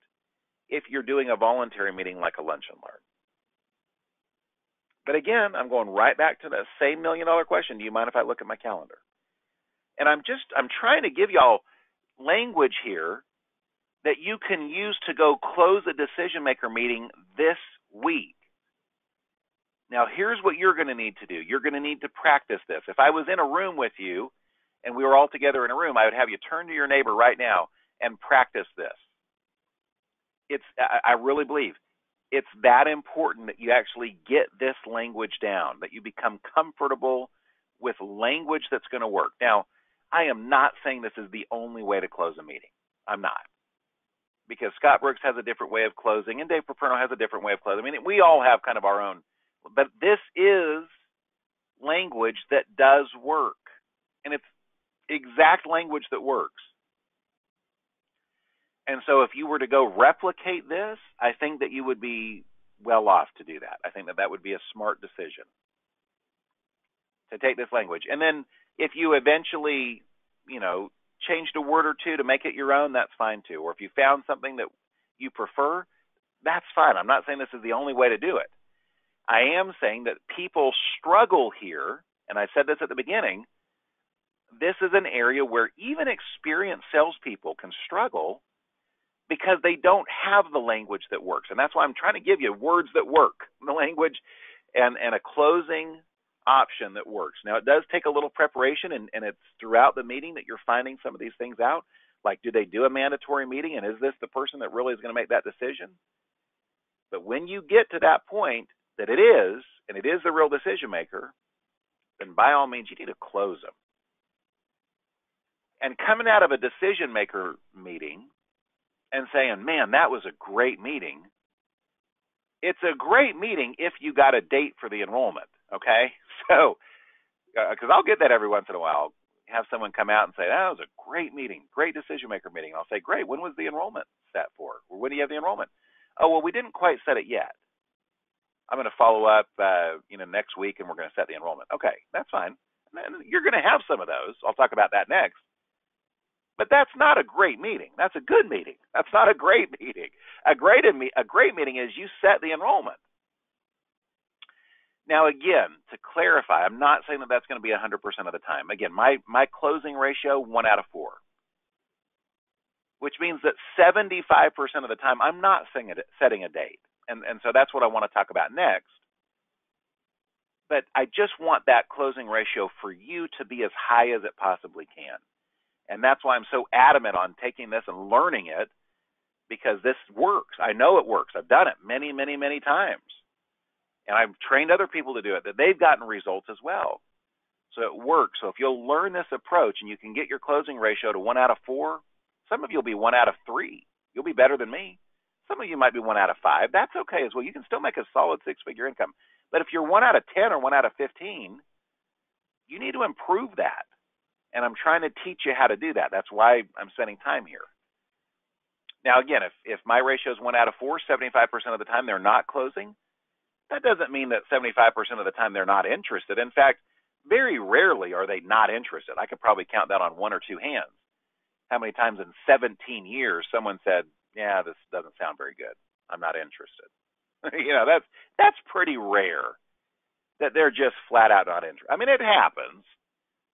if you're doing a voluntary meeting like a lunch and learn. But again, I'm going right back to the same million dollar question. Do you mind if I look at my calendar? And I'm just I'm trying to give y'all language here that you can use to go close a decision maker meeting this week. Now, here's what you're going to need to do. You're going to need to practice this. If I was in a room with you and we were all together in a room, I would have you turn to your neighbor right now and practice this. It's I really believe it's that important that you actually get this language down, that you become comfortable with language that's going to work. Now, I am not saying this is the only way to close a meeting. I'm not. Because Scott Brooks has a different way of closing and Dave Paperno has a different way of closing. I mean, we all have kind of our own, but this is language that does work. And it's exact language that works. And so if you were to go replicate this, I think that you would be well off to do that. I think that that would be a smart decision to take this language. And then if you eventually, you know, changed a word or two to make it your own, that's fine too. Or if you found something that you prefer, that's fine. I'm not saying this is the only way to do it. I am saying that people struggle here, and I said this at the beginning. This is an area where even experienced salespeople can struggle because they don't have the language that works. And that's why I'm trying to give you words that work, [laughs] the language and, and a closing option that works. Now, it does take a little preparation, and, and it's throughout the meeting that you're finding some of these things out. Like, do they do a mandatory meeting, and is this the person that really is going to make that decision? But when you get to that point that it is, and it is the real decision maker, then by all means, you need to close them. And coming out of a decision maker meeting and saying, man, that was a great meeting, it's a great meeting if you got a date for the enrollment. Okay, [laughs] so because uh, I'll get that every once in a while. Have someone come out and say, "That was a great meeting, great decision maker meeting." I'll say, "Great. When was the enrollment set for? Or when do you have the enrollment?" Oh, well, we didn't quite set it yet. I'm going to follow up, uh, you know, next week, and we're going to set the enrollment. Okay, that's fine. And you're going to have some of those. I'll talk about that next. But that's not a great meeting. That's a good meeting. That's not a great [laughs] meeting. A great a great meeting is you set the enrollment. Now, again, to clarify, I'm not saying that that's going to be 100% of the time. Again, my, my closing ratio, one out of four, which means that 75% of the time, I'm not setting a date. And, and so that's what I want to talk about next. But I just want that closing ratio for you to be as high as it possibly can. And that's why I'm so adamant on taking this and learning it because this works. I know it works. I've done it many, many, many times and I've trained other people to do it, that they've gotten results as well. So it works. So if you'll learn this approach and you can get your closing ratio to one out of four, some of you will be one out of three. You'll be better than me. Some of you might be one out of five. That's okay as well. You can still make a solid six figure income. But if you're one out of 10 or one out of 15, you need to improve that. And I'm trying to teach you how to do that. That's why I'm spending time here. Now, again, if, if my ratio is one out of four, 75% of the time they're not closing, that doesn't mean that 75% of the time they're not interested. In fact, very rarely are they not interested. I could probably count that on one or two hands. How many times in 17 years someone said, "Yeah, this doesn't sound very good. I'm not interested." [laughs] you know, that's that's pretty rare that they're just flat out not interested. I mean, it happens,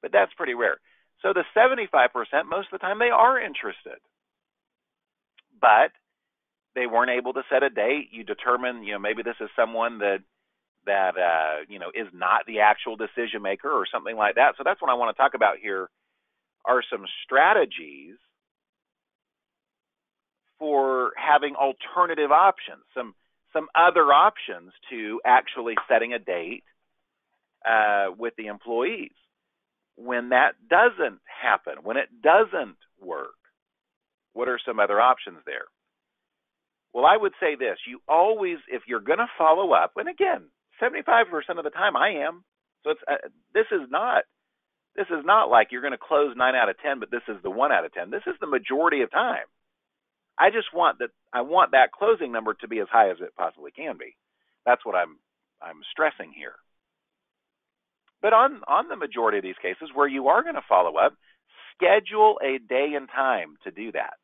but that's pretty rare. So the 75%, most of the time they are interested. But they weren't able to set a date. You determine, you know, maybe this is someone that that uh, you know is not the actual decision maker or something like that. So that's what I want to talk about here are some strategies for having alternative options, some some other options to actually setting a date uh, with the employees. When that doesn't happen, when it doesn't work, what are some other options there? Well, I would say this: you always, if you're going to follow up, and again, 75% of the time I am. So it's uh, this is not this is not like you're going to close nine out of ten, but this is the one out of ten. This is the majority of time. I just want that I want that closing number to be as high as it possibly can be. That's what I'm I'm stressing here. But on on the majority of these cases where you are going to follow up, schedule a day and time to do that.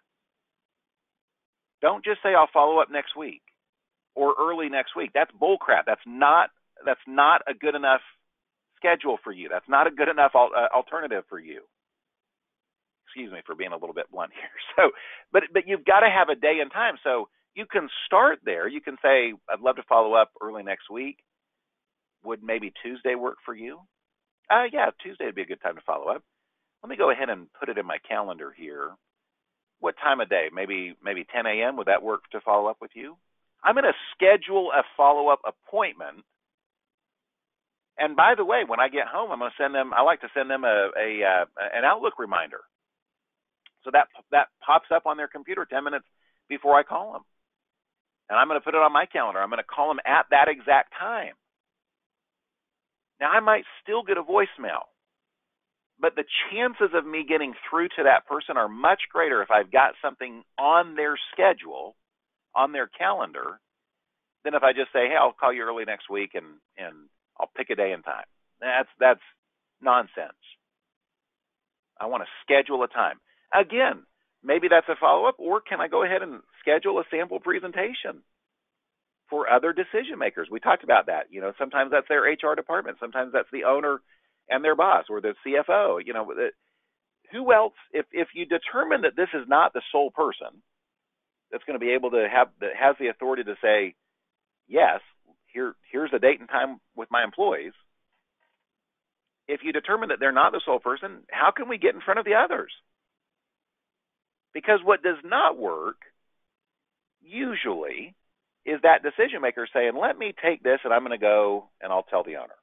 Don't just say I'll follow up next week or early next week. That's bullcrap. That's not that's not a good enough schedule for you. That's not a good enough uh, alternative for you. Excuse me for being a little bit blunt [laughs] here. So, but but you've got to have a day and time. So you can start there. You can say, I'd love to follow up early next week. Would maybe Tuesday work for you? Uh, yeah, Tuesday would be a good time to follow up. Let me go ahead and put it in my calendar here. What time of day? Maybe maybe 10 a.m. Would that work to follow up with you? I'm going to schedule a follow up appointment. And by the way, when I get home, I'm going to send them. I like to send them a, a uh, an Outlook reminder, so that that pops up on their computer 10 minutes before I call them. And I'm going to put it on my calendar. I'm going to call them at that exact time. Now I might still get a voicemail, but the chances of me getting through to that person are much greater if I've got something on their schedule on their calendar than if I just say, "Hey, I'll call you early next week and and I'll pick a day and time." That's that's nonsense. I want to schedule a time. Again, maybe that's a follow up, or can I go ahead and schedule a sample presentation for other decision makers? We talked about that. You know, sometimes that's their HR department, sometimes that's the owner and their boss, or the CFO. You know, who else? If if you determine that this is not the sole person, that's going to be able to have that has the authority to say, yes, here here's a date and time with my employees. If you determine that they're not the sole person, how can we get in front of the others? Because what does not work usually is that decision maker saying, "Let me take this and I'm going to go and I'll tell the owner."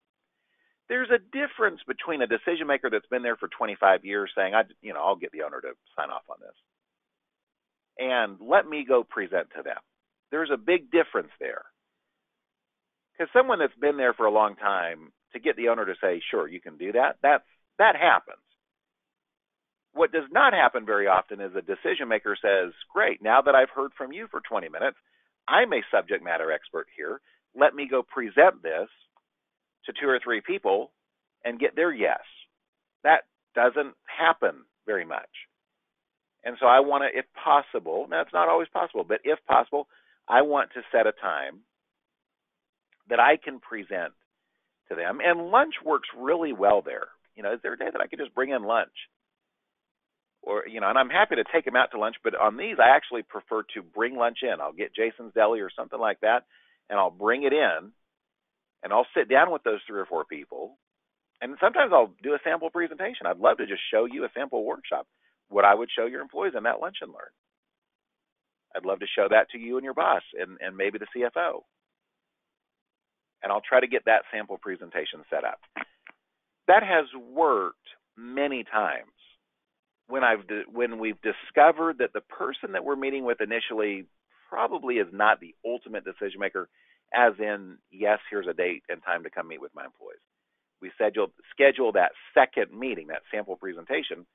There's a difference between a decision maker that's been there for 25 years saying, "I, you know, I'll get the owner to sign off on this," and let me go present to them. There's a big difference there. Because someone that's been there for a long time, to get the owner to say, sure, you can do that, that's, that happens. What does not happen very often is a decision maker says, great, now that I've heard from you for 20 minutes, I'm a subject matter expert here. Let me go present this to two or three people and get their yes. That doesn't happen very much. And so I want to, if possible, now it's not always possible, but if possible, I want to set a time that I can present to them. And lunch works really well there. You know, is there a day that I could just bring in lunch? Or, you know, and I'm happy to take them out to lunch, but on these, I actually prefer to bring lunch in. I'll get Jason's Deli or something like that, and I'll bring it in, and I'll sit down with those three or four people. And sometimes I'll do a sample presentation. I'd love to just show you a sample workshop what I would show your employees in that lunch and learn. I'd love to show that to you and your boss and, and maybe the CFO. And I'll try to get that sample presentation set up. That has worked many times when I've when we've discovered that the person that we're meeting with initially probably is not the ultimate decision maker, as in, yes, here's a date and time to come meet with my employees. We schedule schedule that second meeting, that sample presentation,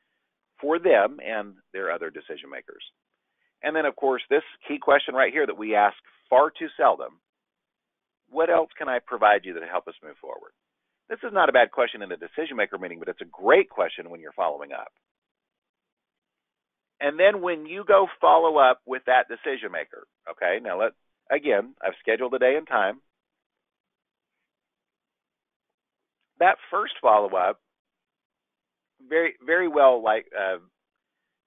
for them and their other decision makers. And then, of course, this key question right here that we ask far too seldom what else can I provide you to help us move forward? This is not a bad question in a decision maker meeting, but it's a great question when you're following up. And then when you go follow up with that decision maker, okay, now let again, I've scheduled a day and time. That first follow up very very well like uh,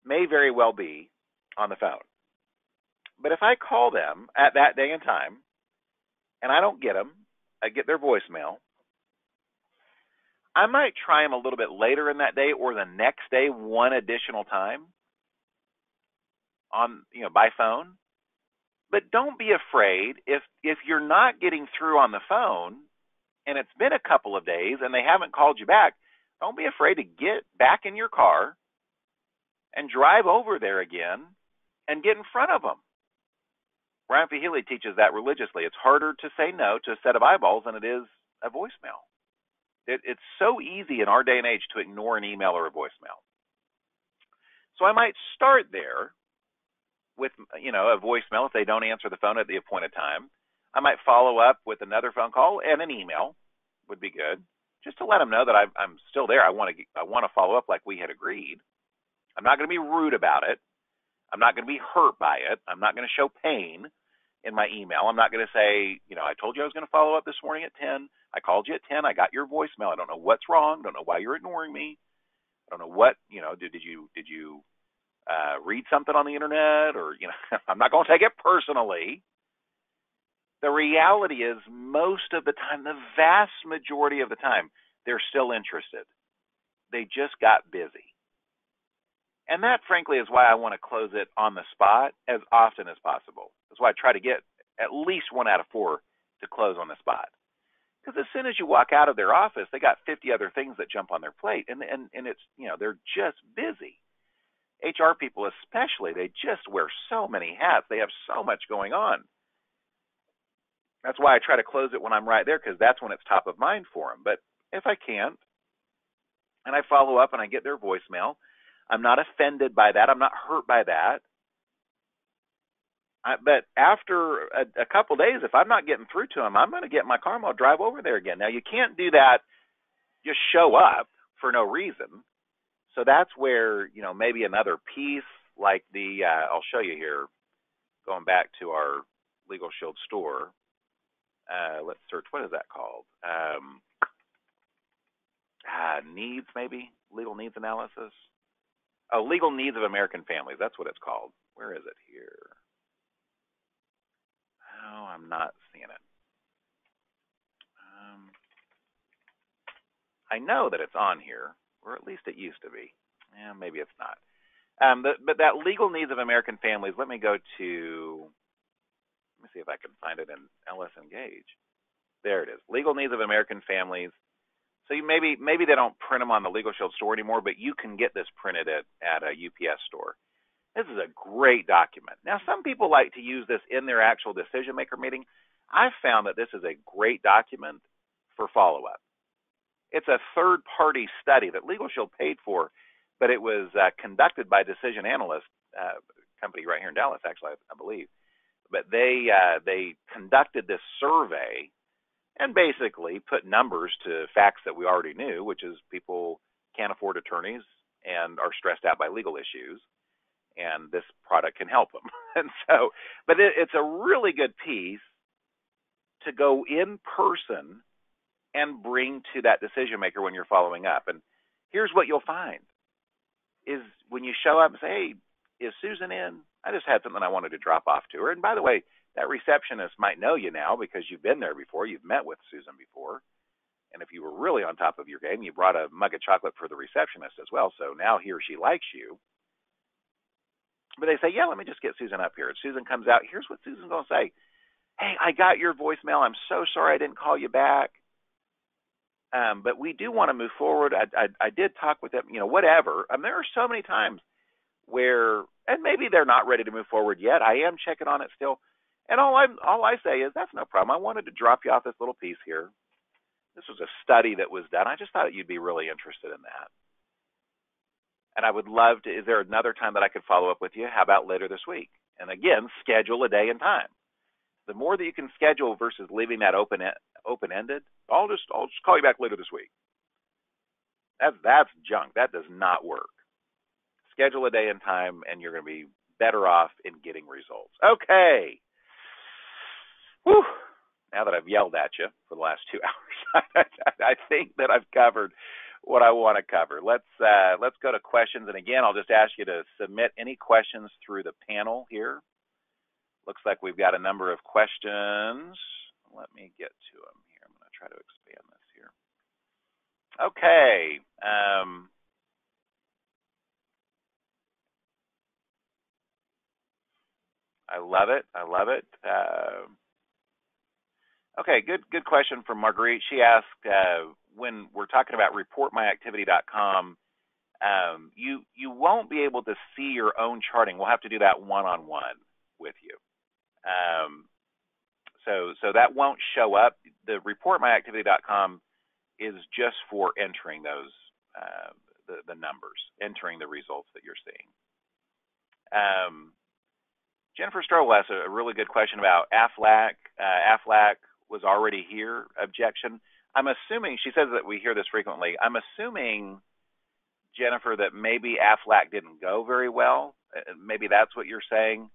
may very well be on the phone. But if I call them at that day and time, and I don't get them, I get their voicemail. I might try them a little bit later in that day or the next day, one additional time. On you know by phone. But don't be afraid if if you're not getting through on the phone and it's been a couple of days and they haven't called you back, don't be afraid to get back in your car and drive over there again and get in front of them. Brian. Healy teaches that religiously. It's harder to say no to a set of eyeballs than it is a voicemail. It, it's so easy in our day and age to ignore an email or a voicemail. So I might start there with you know a voicemail if they don't answer the phone at the appointed time. I might follow up with another phone call and an email would be good, just to let them know that I'm, I'm still there. I want to I want to follow up like we had agreed. I'm not going to be rude about it. I'm not going to be hurt by it. I'm not going to show pain in my email. I'm not going to say, you know, I told you I was going to follow up this morning at 10. I called you at 10. I got your voicemail. I don't know what's wrong. Don't know why you're ignoring me. I don't know what, you know, did, did you did you uh, read something on the internet or, you know, [laughs] I'm not going to take it personally. The reality is most of the time, the vast majority of the time, they're still interested. They just got busy. And that, frankly, is why I want to close it on the spot as often as possible. That's why I try to get at least one out of four to close on the spot. Because as soon as you walk out of their office, they got 50 other things that jump on their plate, and and and it's you know they're just busy. HR people especially, they just wear so many hats. They have so much going on. That's why I try to close it when I'm right there because that's when it's top of mind for them. But if I can't, and I follow up and I get their voicemail, I'm not offended by that. I'm not hurt by that. I, but after a, a couple days, if I'm not getting through to them, I'm going to get my car I'll drive over there again. Now you can't do that. Just show up for no reason. So that's where you know maybe another piece like the uh, I'll show you here. Going back to our Legal Shield store, uh, let's search. What is that called? Um, uh, needs maybe legal needs analysis. Oh, Legal Needs of American Families. That's what it's called. Where is it here? Oh, I'm not seeing it. Um, I know that it's on here, or at least it used to be. Yeah, maybe it's not. Um, but, but that Legal Needs of American Families, let me go to, let me see if I can find it in LS Engage. There it is. Legal Needs of American Families. So you maybe maybe they don't print them on the LegalShield store anymore, but you can get this printed at at a UPS store. This is a great document. Now some people like to use this in their actual decision maker meeting. I've found that this is a great document for follow up. It's a third party study that LegalShield paid for, but it was uh, conducted by Decision Analyst uh, company right here in Dallas, actually, I, I believe. But they uh, they conducted this survey and basically put numbers to facts that we already knew, which is people can't afford attorneys and are stressed out by legal issues, and this product can help them. [laughs] and so, but it, it's a really good piece to go in person and bring to that decision maker when you're following up. And here's what you'll find is when you show up and say, "Hey, is Susan in? I just had something I wanted to drop off to her." And by the way, that receptionist might know you now because you've been there before, you've met with Susan before. And if you were really on top of your game, you brought a mug of chocolate for the receptionist as well. So now he or she likes you. But they say, yeah, let me just get Susan up here. And Susan comes out. Here's what Susan's going to say. Hey, I got your voicemail. I'm so sorry I didn't call you back. Um, but we do want to move forward. I, I, I did talk with them, you know, whatever. Mean, there are so many times where, and maybe they're not ready to move forward yet. I am checking on it still. And all I all I say is that's no problem. I wanted to drop you off this little piece here. This was a study that was done. I just thought you'd be really interested in that. And I would love to. Is there another time that I could follow up with you? How about later this week? And again, schedule a day and time. The more that you can schedule versus leaving that open open ended, I'll just I'll just call you back later this week. That's that's junk. That does not work. Schedule a day and time, and you're going to be better off in getting results. Okay. Whew. Now that I've yelled at you for the last two [laughs] hours, I think that I've covered what I want to cover. Let's uh, let's go to questions, and again, I'll just ask you to submit any questions through the panel here. Looks like we've got a number of questions. Let me get to them try to expand this here. Okay. Um, I love it. I love it. Uh, okay, good good question from Marguerite. She asked uh, when we're talking about reportmyactivity.com, um, you you won't be able to see your own charting. We'll have to do that one on one with you. Um, so so that won't show up. The reportmyactivity.com is just for entering those uh, the the numbers, entering the results that you're seeing. Um, Jennifer Stroll asked a really good question about AFLAC. Uh, AFLAC was already here. Objection. I'm assuming she says that we hear this frequently. I'm assuming Jennifer that maybe AFLAC didn't go very well. Uh, maybe that's what you're saying.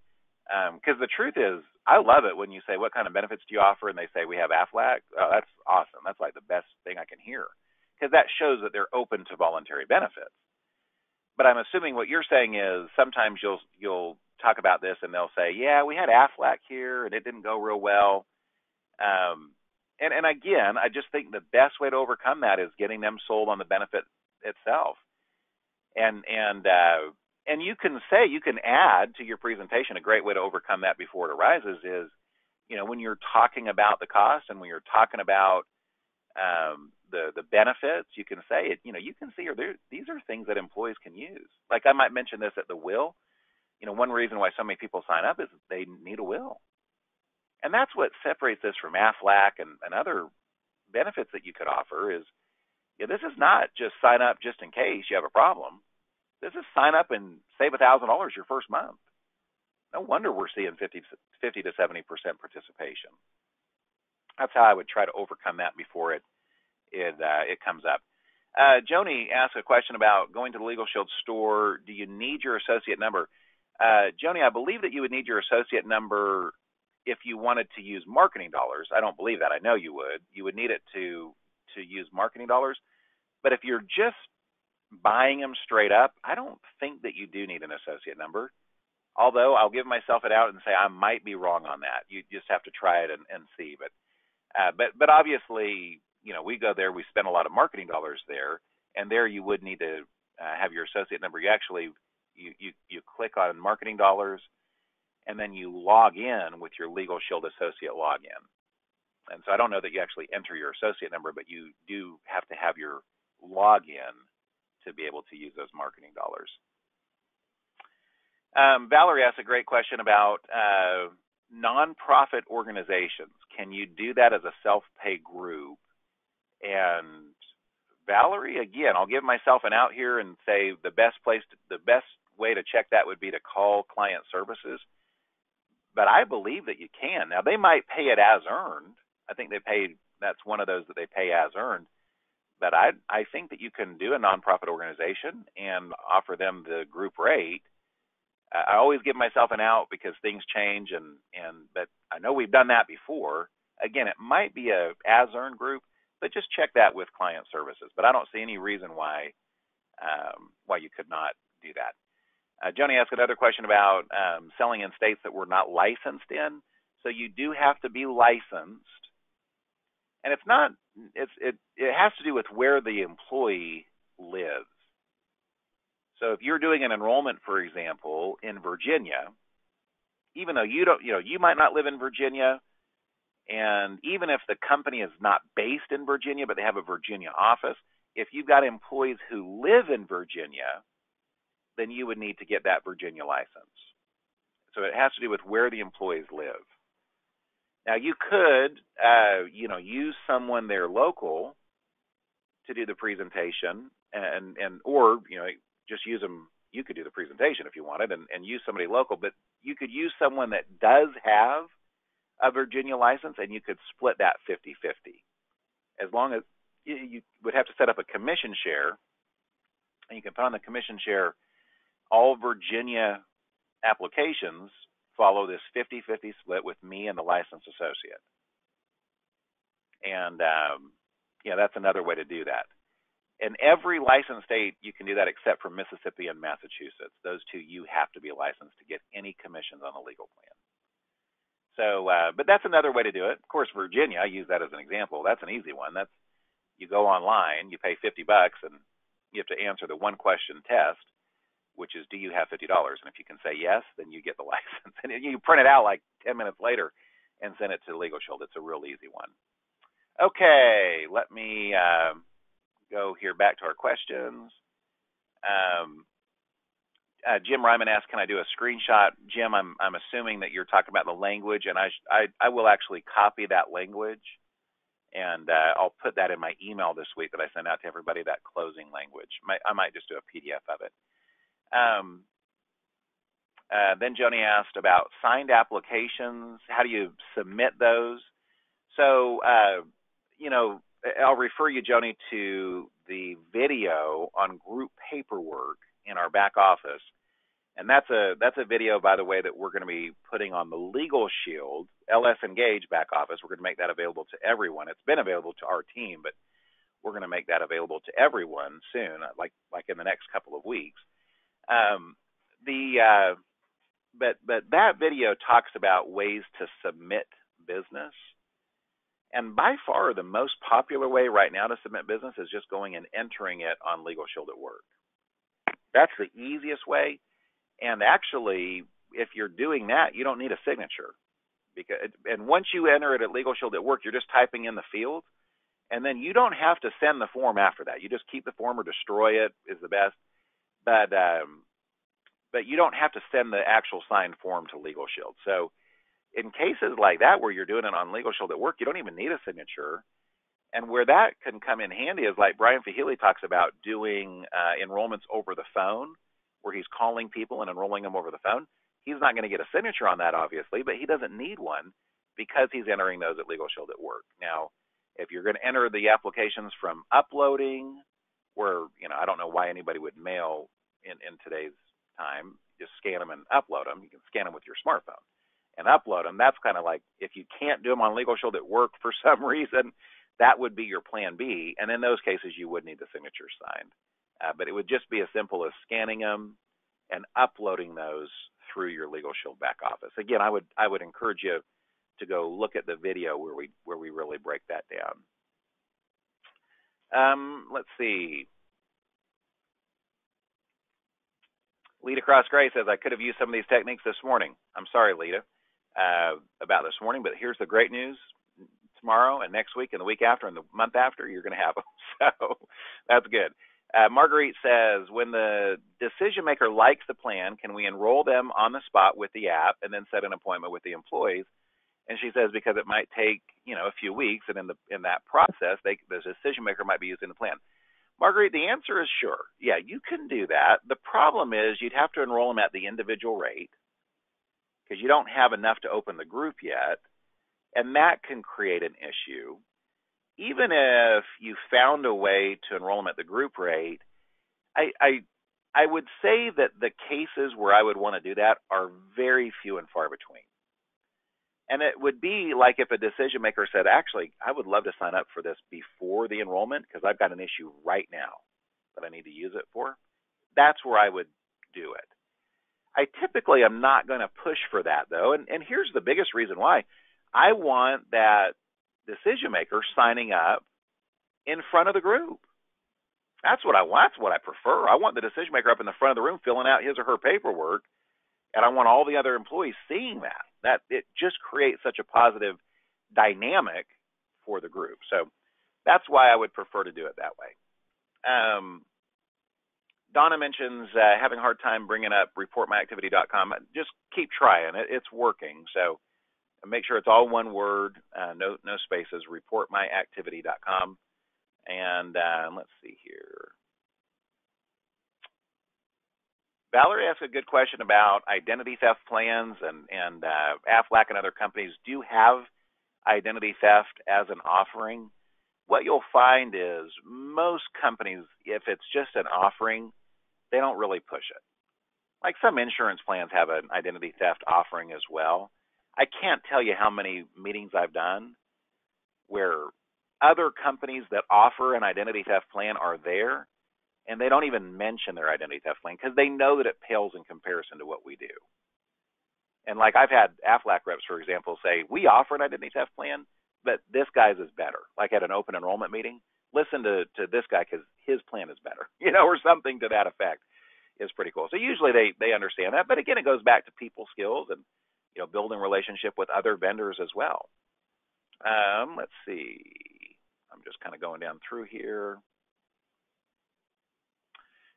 Because um, the truth is, I love it when you say, "What kind of benefits do you offer?" and they say, "We have AFLAC." Oh, that's awesome. That's like the best thing I can hear because that shows that they're open to voluntary benefits. But I'm assuming what you're saying is sometimes you'll you'll talk about this and they'll say, "Yeah, we had AFLAC here and it didn't go real well." Um, and and again, I just think the best way to overcome that is getting them sold on the benefit itself. And and uh, and you can say you can add to your presentation a great way to overcome that before it arises is, you know, when you're talking about the cost and when you're talking about um, the the benefits, you can say it. You know, you can see, or these are things that employees can use. Like I might mention this at the will. You know, one reason why so many people sign up is they need a will, and that's what separates this from AFLAC and, and other benefits that you could offer. Is yeah, this is not just sign up just in case you have a problem. This is sign up and save a thousand dollars your first month. No wonder we're seeing 50, 50 to 70 percent participation. That's how I would try to overcome that before it it uh, it comes up. Uh, Joni asked a question about going to the LegalShield store. Do you need your associate number? Uh, Joni, I believe that you would need your associate number if you wanted to use marketing dollars. I don't believe that. I know you would. You would need it to to use marketing dollars. But if you're just buying them straight up, I don't think that you do need an associate number. Although I'll give myself it out and say I might be wrong on that. You just have to try it and, and see. But uh, but but obviously, you know, we go there, we spend a lot of marketing dollars there, and there you would need to uh, have your associate number. You actually you, you you click on marketing dollars, and then you log in with your LegalShield associate login. And so I don't know that you actually enter your associate number, but you do have to have your login to be able to use those marketing dollars. Um, Valerie asked a great question about uh, nonprofit organizations. Can you do that as a self-pay group? And Valerie, again, I'll give myself an out here and say the best place, to, the best way to check that would be to call client services. But I believe that you can. Now they might pay it as earned. I think they pay. That's one of those that they pay as earned. But I I think that you can do a nonprofit organization and offer them the group rate I always give myself an out because things change and and but I know we've done that before. Again, it might be a as earned group, but just check that with client services. But I don't see any reason why um, why you could not do that. Uh, Joni asked another question about um, selling in states that we're not licensed in. So you do have to be licensed, and it's not. It's it it has to do with where the employee lives. So if you're doing an enrollment, for example, in Virginia, even though you don't, you know, you might not live in Virginia, and even if the company is not based in Virginia, but they have a Virginia office, if you've got employees who live in Virginia, then you would need to get that Virginia license. So it has to do with where the employees live. Now you could, uh, you know, use someone there local to do the presentation, and and or you know just use them. You could do the presentation if you wanted and, and use somebody local, but you could use someone that does have a Virginia license and you could split that 50 50. As long as you, you would have to set up a commission share, and you can put on the commission share all Virginia applications follow this 50 50 split with me and the licensed associate. And um, yeah, that's another way to do that in every licensed state, you can do that except for Mississippi and Massachusetts. Those two, you have to be licensed to get any commissions on the legal plan. So, uh, but that's another way to do it. Of course, Virginia, I use that as an example. That's an easy one. That's you go online, you pay 50 bucks, and you have to answer the one question test. Which is do you have $50? And if you can say yes, then you get the [laughs] license. And you print it out like 10 minutes later and send it to LegalShield. It's a real easy one. Okay, let me uh, go here back to our questions. Um, uh, Jim Ryman asked, "Can I do a screenshot?" Jim, I'm I'm assuming that you're talking about the language, and I I, I will actually copy that language, and uh, I'll put that in my email this week that I send out to everybody. That closing language. I might just do a PDF of it. Um, uh, then Joni asked about signed applications. How do you submit those? So, uh, you know, I'll refer you, Joni, to the video on group paperwork in our back office. And that's a that's a video, by the way, that we're going to be putting on the Legal Shield LS Engage back office. We're going to make that available to everyone. It's been available to our team, but we're going to make that available to everyone soon, like like in the next couple of weeks. Um, the uh, but but that video talks about ways to submit business. And by far the most popular way right now to submit business is just going and entering it on LegalShield at Work. That's the easiest way. And actually, if you're doing that, you don't need a signature. Because and once you enter it at LegalShield at Work, you're just typing in the field, and then you don't have to send the form after that. You just keep the form or destroy it is the best. But um, but you don't have to send the actual signed form to Legal Shield. So in cases like that where you're doing it on LegalShield at work, you don't even need a signature. And where that can come in handy is like Brian Fahili talks about doing uh, enrollments over the phone, where he's calling people and enrolling them over the phone. He's not going to get a signature on that, obviously, but he doesn't need one because he's entering those at LegalShield at work. Now, if you're going to enter the applications from uploading, where you know I don't know why anybody would mail in in today's time, just scan them and upload them. You can scan them with your smartphone and upload them. That's kind of like if you can't do them on LegalShield at work for [laughs] some reason, that would be your plan B. And in those cases, you would need the signature signed. Uh, but it would just be as simple as scanning them and uploading those through your Legal Shield back office. Again, I would I would encourage you to go look at the video where we where we really break that down. Um, let's see. Lita Cross Gray says, I could have used some of these techniques this morning. I'm sorry, Lita, uh, about this morning, but here's the great news. Tomorrow and next week and the week after and the month after, you're going to have them. [laughs] So that's good. Uh, Marguerite says, when the decision maker likes the plan, can we enroll them on the spot with the app and then set an appointment with the employees? And she says because it might take you know a few weeks, and in the in that process, they, the decision maker might be using the plan. Marguerite, the answer is sure. Yeah, you can do that. The problem is you'd have to enroll them at the individual rate because you don't have enough to open the group yet, and that can create an issue. Even if you found a way to enroll them at the group rate, I, I I would say that the cases where I would want to do that are very few and far between. And it would be like if a decision maker said, actually, I would love to sign up for this before the enrollment because I've got an issue right now that I need to use it for. That's where I would do it. I typically am not going to push for that though. And, and here's the biggest reason why I want that decision maker signing up in front of the group. That's what I want. That's what I prefer. I want the decision maker up in the front of the room filling out his or her paperwork, and I want all the other employees seeing that that it just creates such a positive dynamic for the group. So that's why I would prefer to do it that way. Um, Donna mentions uh, having a hard time bringing up reportmyactivity.com. Just keep trying; it, it's working. So make sure it's all one word, uh, no no spaces. Reportmyactivity.com, and uh, let's see here. Valerie asked a good question about identity theft plans, and and uh, Aflac and other companies do have identity theft as an offering. What you'll find is most companies, if it's just an offering, they don't really push it. Like some insurance plans have an identity theft offering as well. I can't tell you how many meetings I've done where other companies that offer an identity theft plan are there and they don't even mention their identity theft plan because they know that it pales in comparison to what we do. And like I've had Aflac reps, for example, say we offer an identity theft plan, but this guy's is better. Like at an open enrollment meeting, listen to to this guy because his plan is better, [laughs] you know, or something to that effect. is pretty cool. So usually they they understand that, but again, it goes back to people skills and you know building relationship with other vendors as well. Um, let's see. I'm just kind of going down through here.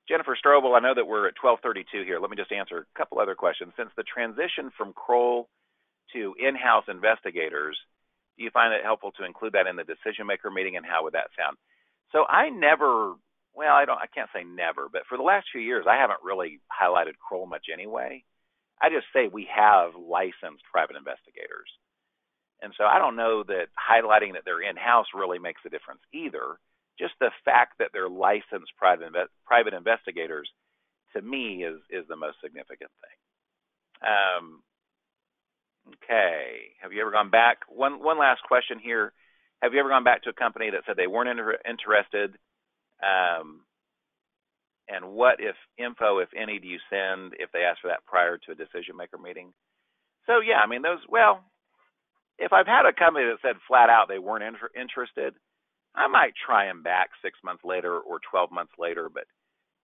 Jennifer Strobel, I know that we're at 1232 here. Let me just answer a couple other questions. Since the transition from Kroll to in-house investigators, do you find it helpful to include that in the decision maker meeting and how would that sound? So I never, well, I don't, I can't say never, but for the last few years, I haven't really highlighted Kroll much anyway. I just say we have licensed private investigators. And so I don't know that highlighting that they're in-house really makes a difference either just the fact that they're licensed private private investigators to me is is the most significant thing. Um, okay, have you ever gone back? One one last question here. Have you ever gone back to a company that said they weren't inter- interested? Um, and what if info, if any, do you send if they ask for that prior to a decision maker meeting? So yeah, I mean those. Well, if I've had a company that said flat out they weren't inter- interested, I might try them back six months later or 12 months later, but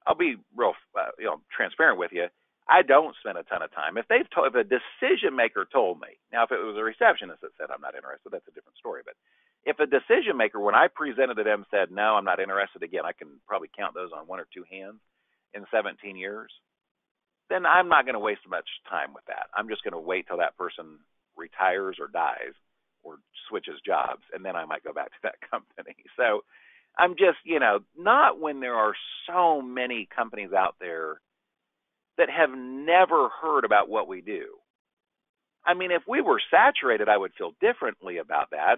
I'll be real, uh, you know, transparent with you. I don't spend a ton of time. If they've told, if a decision maker told me, now if it was a receptionist that said I'm not interested, that's a different story. But if a decision maker, when I presented to them, said no, I'm not interested again, I can probably count those on one or two hands in 17 years. Then I'm not going to waste much time with that. I'm just going to wait till that person retires or dies or switches jobs, and then I might go back to that [laughs] company. So I'm just, you know, not when there are so many companies out there that have never heard about what we do. I mean, if we were saturated, I would feel differently about that.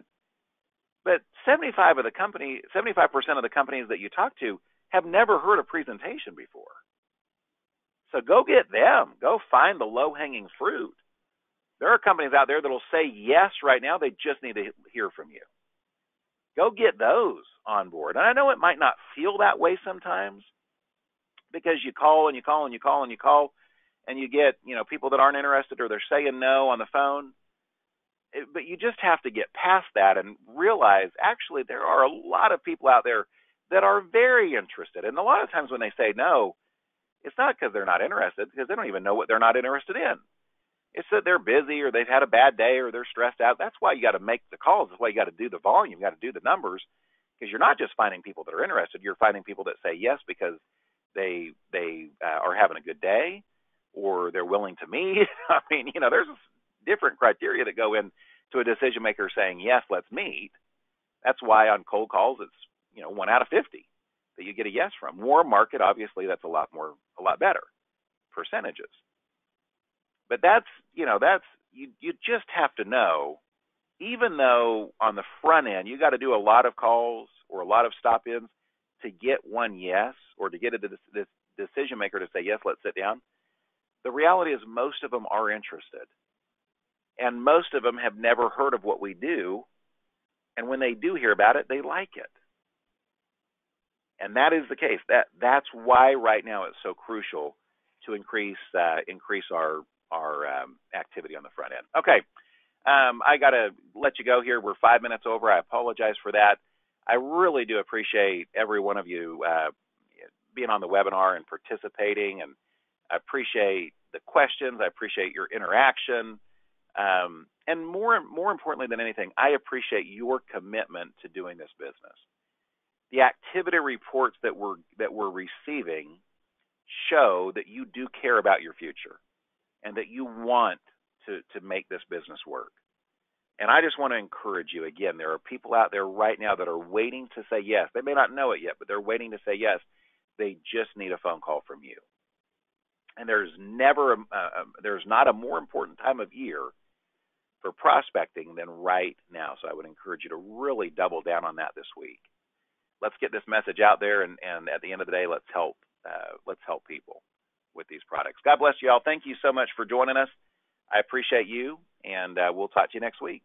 But 75 of the company, 75% of the companies that you talk to have never heard a presentation before. So go get them. Go find the low-hanging fruit. There are companies out there that'll say yes right now. They just need to hear from you. Go get those on board. And I know it might not feel that way sometimes because you call and you call and you call and you call and you get, you know, people that aren't interested or they're saying no on the phone. It, but you just have to get past that and realize actually there are a lot of people out there that are very interested. And a lot of times when they say no, it's not because they're not interested, because they don't even know what they're not interested in. It's that they're busy or they've had a bad day or they're stressed out. That's why you got to make the calls. That's why you got to do the volume. You got to do the numbers because you're not just finding people that are interested. You're finding people that say yes because they they uh, are having a good day or they're willing to meet. [laughs] I mean, you know, there's different criteria that go in to a decision maker saying yes, let's meet. That's why on cold calls it's you know one out of fifty that you get a yes from. Warm market, obviously, that's a lot more a lot better percentages. But that's you know that's you you just have to know, even though on the front end you got to do a lot of calls or a lot of stop-ins to get one yes or to get a this decision maker to say yes, let's sit down. The reality is most of them are interested, and most of them have never heard of what we do, and when they do hear about it, they like it. And that is the case. That that's why right now it's so crucial to increase uh, increase our our um, activity on the front end. Okay, um, I got to let you go here. We're five minutes over. I apologize for that. I really do appreciate every one of you uh, being on the webinar and participating, and I appreciate the questions. I appreciate your interaction, um, and more more importantly than anything, I appreciate your commitment to doing this business. The activity reports that we're that we're receiving show that you do care about your future and that you want to, to make this business work. And I just want to encourage you again, there are people out there right now that are waiting to say yes. They may not know it yet, but they're waiting to say yes. They just need a phone call from you. And there's never, a, uh, there's not a more important time of year for prospecting than right now. So I would encourage you to really double down on that this week. Let's get this message out there, and, and at the end of the day, let's help, uh, let's help people with these products. God bless you all. Thank you so much for joining us. I appreciate you, and uh, we'll talk to you next week.